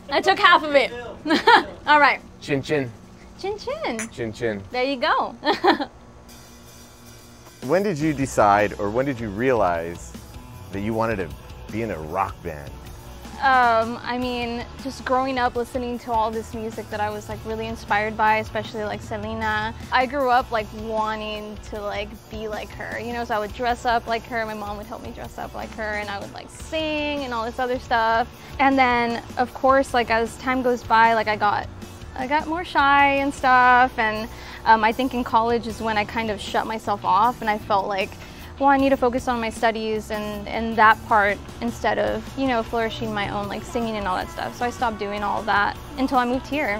S21: I took half of it. All right.
S26: Chin chin.
S21: Chin chin.
S26: Chin chin.
S21: There you go.
S26: When did you decide, or when did you realize that you wanted to be in a rock band?
S21: Um, I mean, just growing up listening to all this music that I was like really inspired by, especially like Selena. I grew up like wanting to like be like her, you know, so I would dress up like her. My mom would help me dress up like her and I would like sing and all this other stuff. And then of course, like as time goes by, like I got I got more shy and stuff and um, I think in college is when I kind of shut myself off and I felt like well, I need to focus on my studies and, and that part instead of, you know, flourishing my own like singing and all that stuff. So I stopped doing all that until I moved here.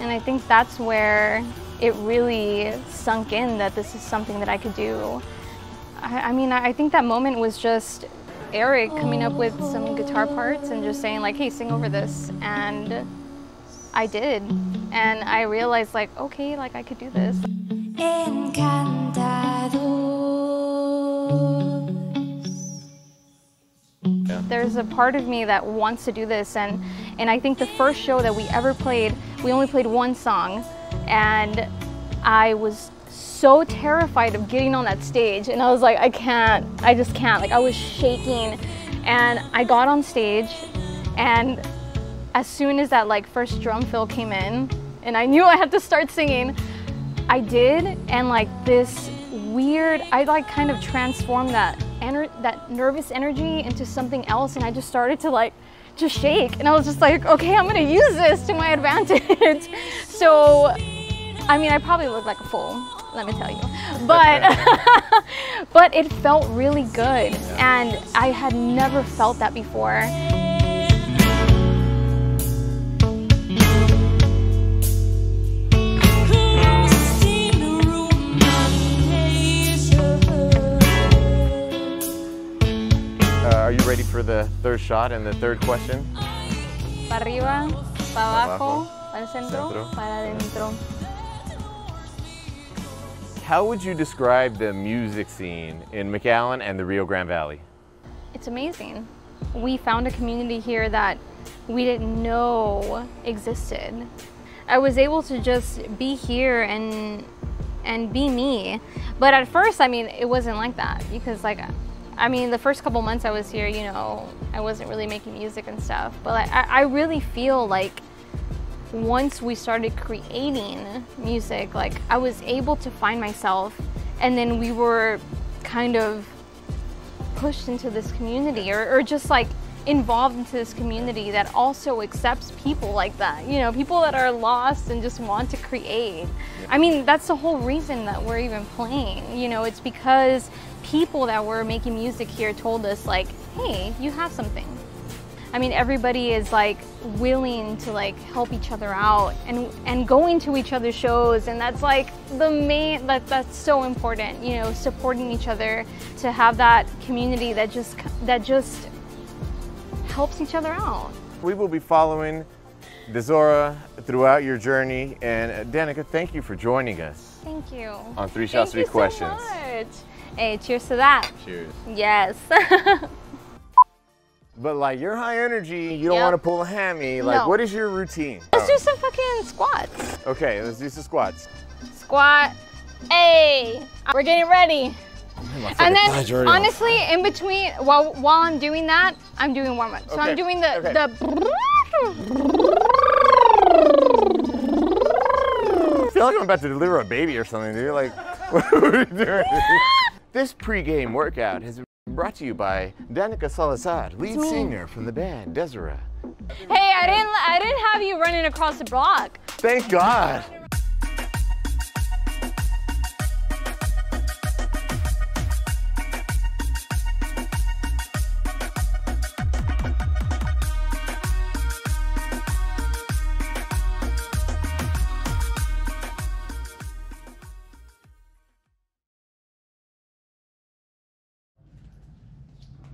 S21: And I think that's where it really sunk in that this is something that I could do. I, I mean, I think that moment was just Eric coming up with some guitar parts and just saying like, hey, sing over this. And I did. And I realized like, okay, like I could do this. There's a part of me that wants to do this and and I think the first show that we ever played, we only played one song and I was so terrified of getting on that stage and I was like, I can't, I just can't. Like I was shaking and I got on stage and as soon as that like first drum fill came in and I knew I had to start singing, I did and like this weird, I like kind of transformed that ener that nervous energy into something else and I just started to like just shake and I was just like okay I'm gonna use this to my advantage. So I mean I probably look like a fool let me tell you. But but it felt really good and I had never felt that before
S26: are you ready for the third shot and the third question?
S21: para arriba para abajo para el centro
S26: centro.
S21: para adentro
S26: How would you describe the music scene in McAllen and the Rio Grande Valley?
S21: It's amazing. We found a community here that we didn't know existed. I was able to just be here and and be me. But at first, I mean, it wasn't like that because like I mean, the first couple months I was here, you know, I wasn't really making music and stuff. But like, I, I really feel like once we started creating music, like I was able to find myself and then we were kind of pushed into this community or, or just like involved into this community that also accepts people like that you know people that are lost and just want to create i mean that's the whole reason that we're even playing you know it's because people that were making music here told us like hey you have something I mean, everybody is like willing to like help each other out and and going to each other's shows, and that's like the main that that's so important. You know, supporting each other to have that community that just that just helps each other out.
S26: We will be following Dezora throughout your journey. And uh, Danica, thank you for joining us
S21: Thank you.
S26: on Three Shots, Three
S21: you
S26: Questions.
S21: So much. Hey, cheers to that.
S26: Cheers.
S21: Yes.
S26: But like you're high energy, you don't
S21: Yep.
S26: want to pull a hammy. Like,
S21: No.
S26: what is your routine?
S21: Let's do oh. some fucking squats.
S26: Okay, let's do some squats.
S21: Squat. Hey, we're getting ready.
S26: My
S21: And then,
S26: thighs are already off.
S21: honestly, in between, while while I'm doing that, I'm doing warm up. So
S26: Okay,
S21: I'm doing the
S26: okay. I feel like I'm about to deliver a baby or something, dude. Like, what are we doing? this pregame workout has been brought to you by Danica Salazar, lead singer from the band Desiree.
S21: Hey, I didn't I didn't have you running across the block.
S26: Thank God.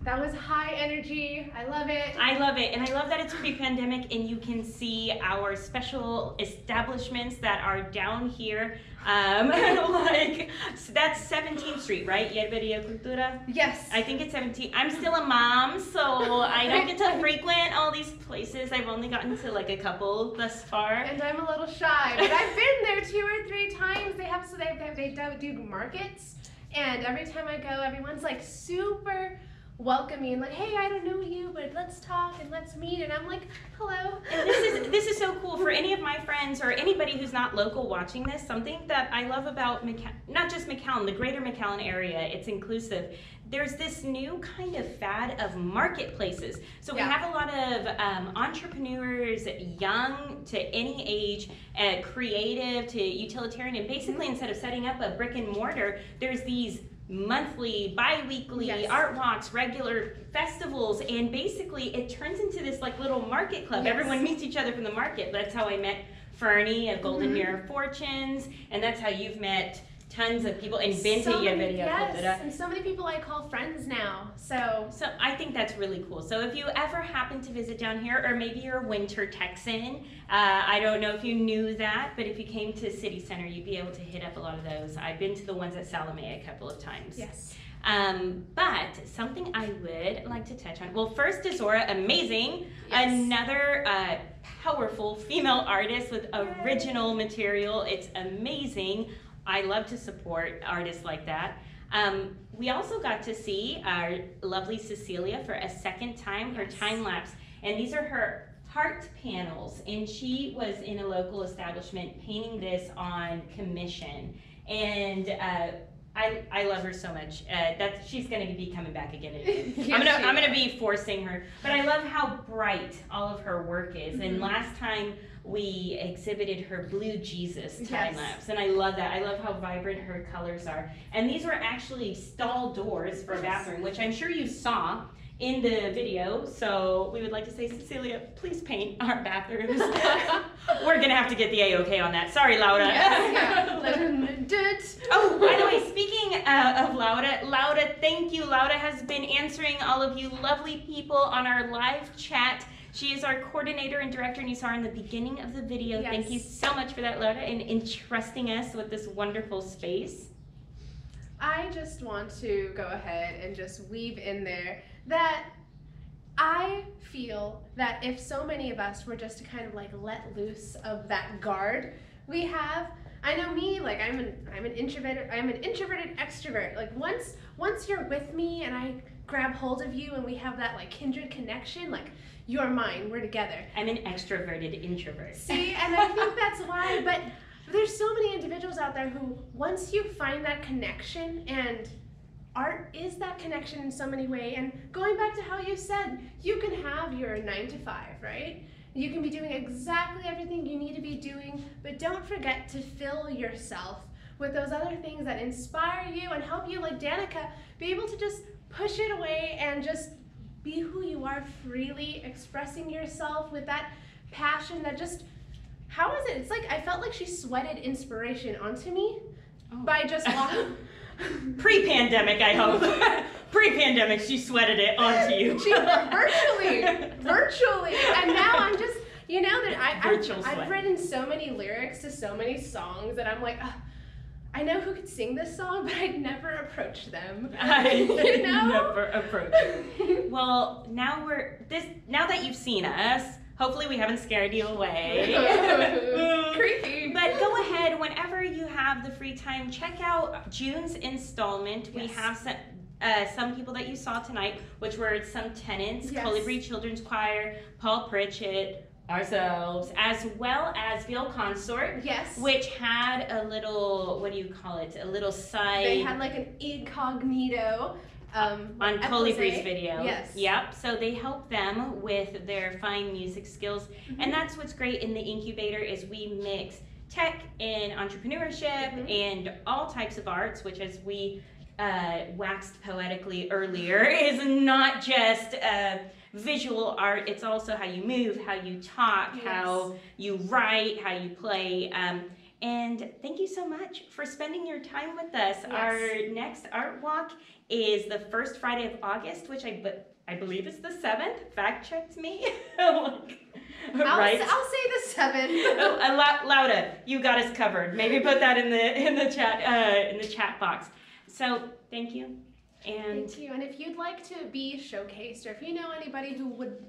S3: That was high energy. I love it.
S2: I love it. And I love that it's pre-pandemic and you can see our special establishments that are down here. Um, like, so that's 17th Street, right? Yerberia Cultura?
S3: Yes.
S2: I think it's 17. I'm still a mom, so I don't get to frequent all these places. I've only gotten to like a couple thus far.
S3: And I'm a little shy, but I've been there two or three times. They have so they they, they do markets, and every time I go, everyone's like super welcoming, like, hey, I don't know you, but let's talk and let's meet. And I'm like, hello.
S2: And this is this is so cool for any of my friends or anybody who's not local watching this. Something that I love about McA- not just McAllen, the greater McAllen area. It's inclusive. There's this new kind of fad of marketplaces. So we
S3: Yeah.
S2: have a lot of um, entrepreneurs, young to any age, uh, creative to utilitarian, and basically instead of setting up a brick and mortar, there's these monthly, bi-weekly
S3: Yes.
S2: art walks, regular festivals, and basically it turns into this like little market club.
S3: Yes.
S2: Everyone meets each other from the market. That's how I met Fernie of Golden
S3: Mhm.
S2: Mirror Fortunes, and that's how you've met tons of people and been
S3: so many,
S2: video.
S3: yes,
S2: It Up.
S3: and so many people I call friends now. So
S2: So I think that's really cool. So if you ever happen to visit down here, or maybe you're a winter Texan, uh, I don't know if you knew that, but if you came to City Center, you'd be able to hit up a lot of those. I've been to the ones at Salome a couple of times.
S3: Yes.
S2: Um, but something I would like to touch on. Well, first, Desora, amazing.
S3: Yes.
S2: Another uh, powerful female artist with original material. It's amazing. I love to support artists like that. Um, we also got to see our lovely Cecilia for a second time, her time lapse. And these are her heart panels. And she was in a local establishment painting this on commission. And uh, I, I love her so much. Uh, that she's going to be coming back again. and again.
S3: Yes,
S2: I'm gonna I'm gonna be forcing her, but I love how bright all of her work is. And
S3: Mhm.
S2: last time we exhibited her blue Jesus time
S3: Yes.
S2: lapse, and I love that. I love how vibrant her colors are. And these were actually stall doors for a bathroom, which I'm sure you saw in the video. So we would like to say, Cecilia, please paint our bathrooms. We're gonna have to get the A-OK on that. Sorry, Laura.
S3: Yes, yeah. Let him do it.
S2: Oh, by the way, speaking uh, of Laura, Laura, thank you. Laura has been answering all of you lovely people on our live chat. She is our coordinator and director, and you saw her in the beginning of the video. Thank you so much for that, Laura, and entrusting us with this wonderful space.
S3: I just want to go ahead and just weave in there that I feel that if so many of us were just to kind of like let loose of that guard we have, I know me, like I'm an I'm an introverted I'm an introverted extrovert. Like once once you're with me and I grab hold of you and we have that like kindred connection, like you're mine, we're together.
S2: I'm an extroverted introvert.
S3: See, and I think that's why, but there's so many individuals out there who, once you find that connection, and art is that connection in so many ways, and going back to how you said, you can have your nine to five, right? You can be doing exactly everything you need to be doing, but don't forget to fill yourself with those other things that inspire you and help you, like Danica, be able to just push it away and just be who you are freely, expressing yourself with that passion that just how is it? It's like I felt like she sweated inspiration onto me oh. by just walking.
S2: Pre-pandemic, I hope. Pre-pandemic, she sweated it onto you.
S3: She virtually, virtually, and now I'm just, you know, that I,
S2: Virtual
S3: I've, I've written so many lyrics to so many songs that I'm like, "Ugh, I know who could sing this song, but I'd never approach them.
S2: I
S3: you know?
S2: never approach. Well, now we're this. Now that you've seen us, hopefully we haven't scared you away.
S3: Creepy.
S2: But go ahead whenever you have the free time. Check out June's installment. We have some. Uh, some people that you saw tonight, which were some tenants,
S3: Yes.
S2: Colibri Children's Choir, Paul Pritchett, ourselves, as well as Bill Consort.
S3: Yes.
S2: Which had a little, what do you call it? A little side.
S3: They had like an incognito. Um,
S2: on. Colibri's video.
S3: Yes.
S2: Yep. So they help them with their fine music skills,
S3: Mm-hmm.
S2: and that's what's great in the incubator is we mix tech and entrepreneurship
S3: Mm-hmm.
S2: and all types of arts, which as we uh, waxed poetically earlier is not just uh, visual art. It's also how you move, how you talk, how you write, how you play. Um, and thank you so much for spending your time with us.
S3: Yes.
S2: Our next art walk is the first Friday of August, which I be- I believe is the seventh. Fact checked me. Like,
S3: I'll,
S2: right?
S3: I'll say the seven.
S2: Oh, uh, La- Lauda, you got us covered. Maybe put that in the in the chat uh, in the chat box. So thank you, and
S3: Thank you. And if you'd like to be showcased, or if you know anybody who would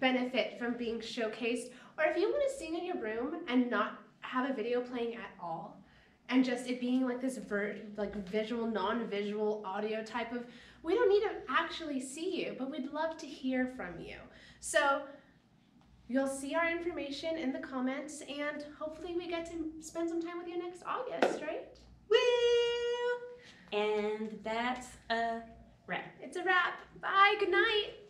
S3: benefit from being showcased, or if you want to sing in your room and not have a video playing at all, and just it being like this ver- like visual, non-visual audio type of We don't need to actually see you, but we'd love to hear from you. So you'll see our information in the comments, and hopefully we get to spend some time with you next August, right?
S2: Woo! And that's a wrap.
S3: It's a wrap. Bye. Good night.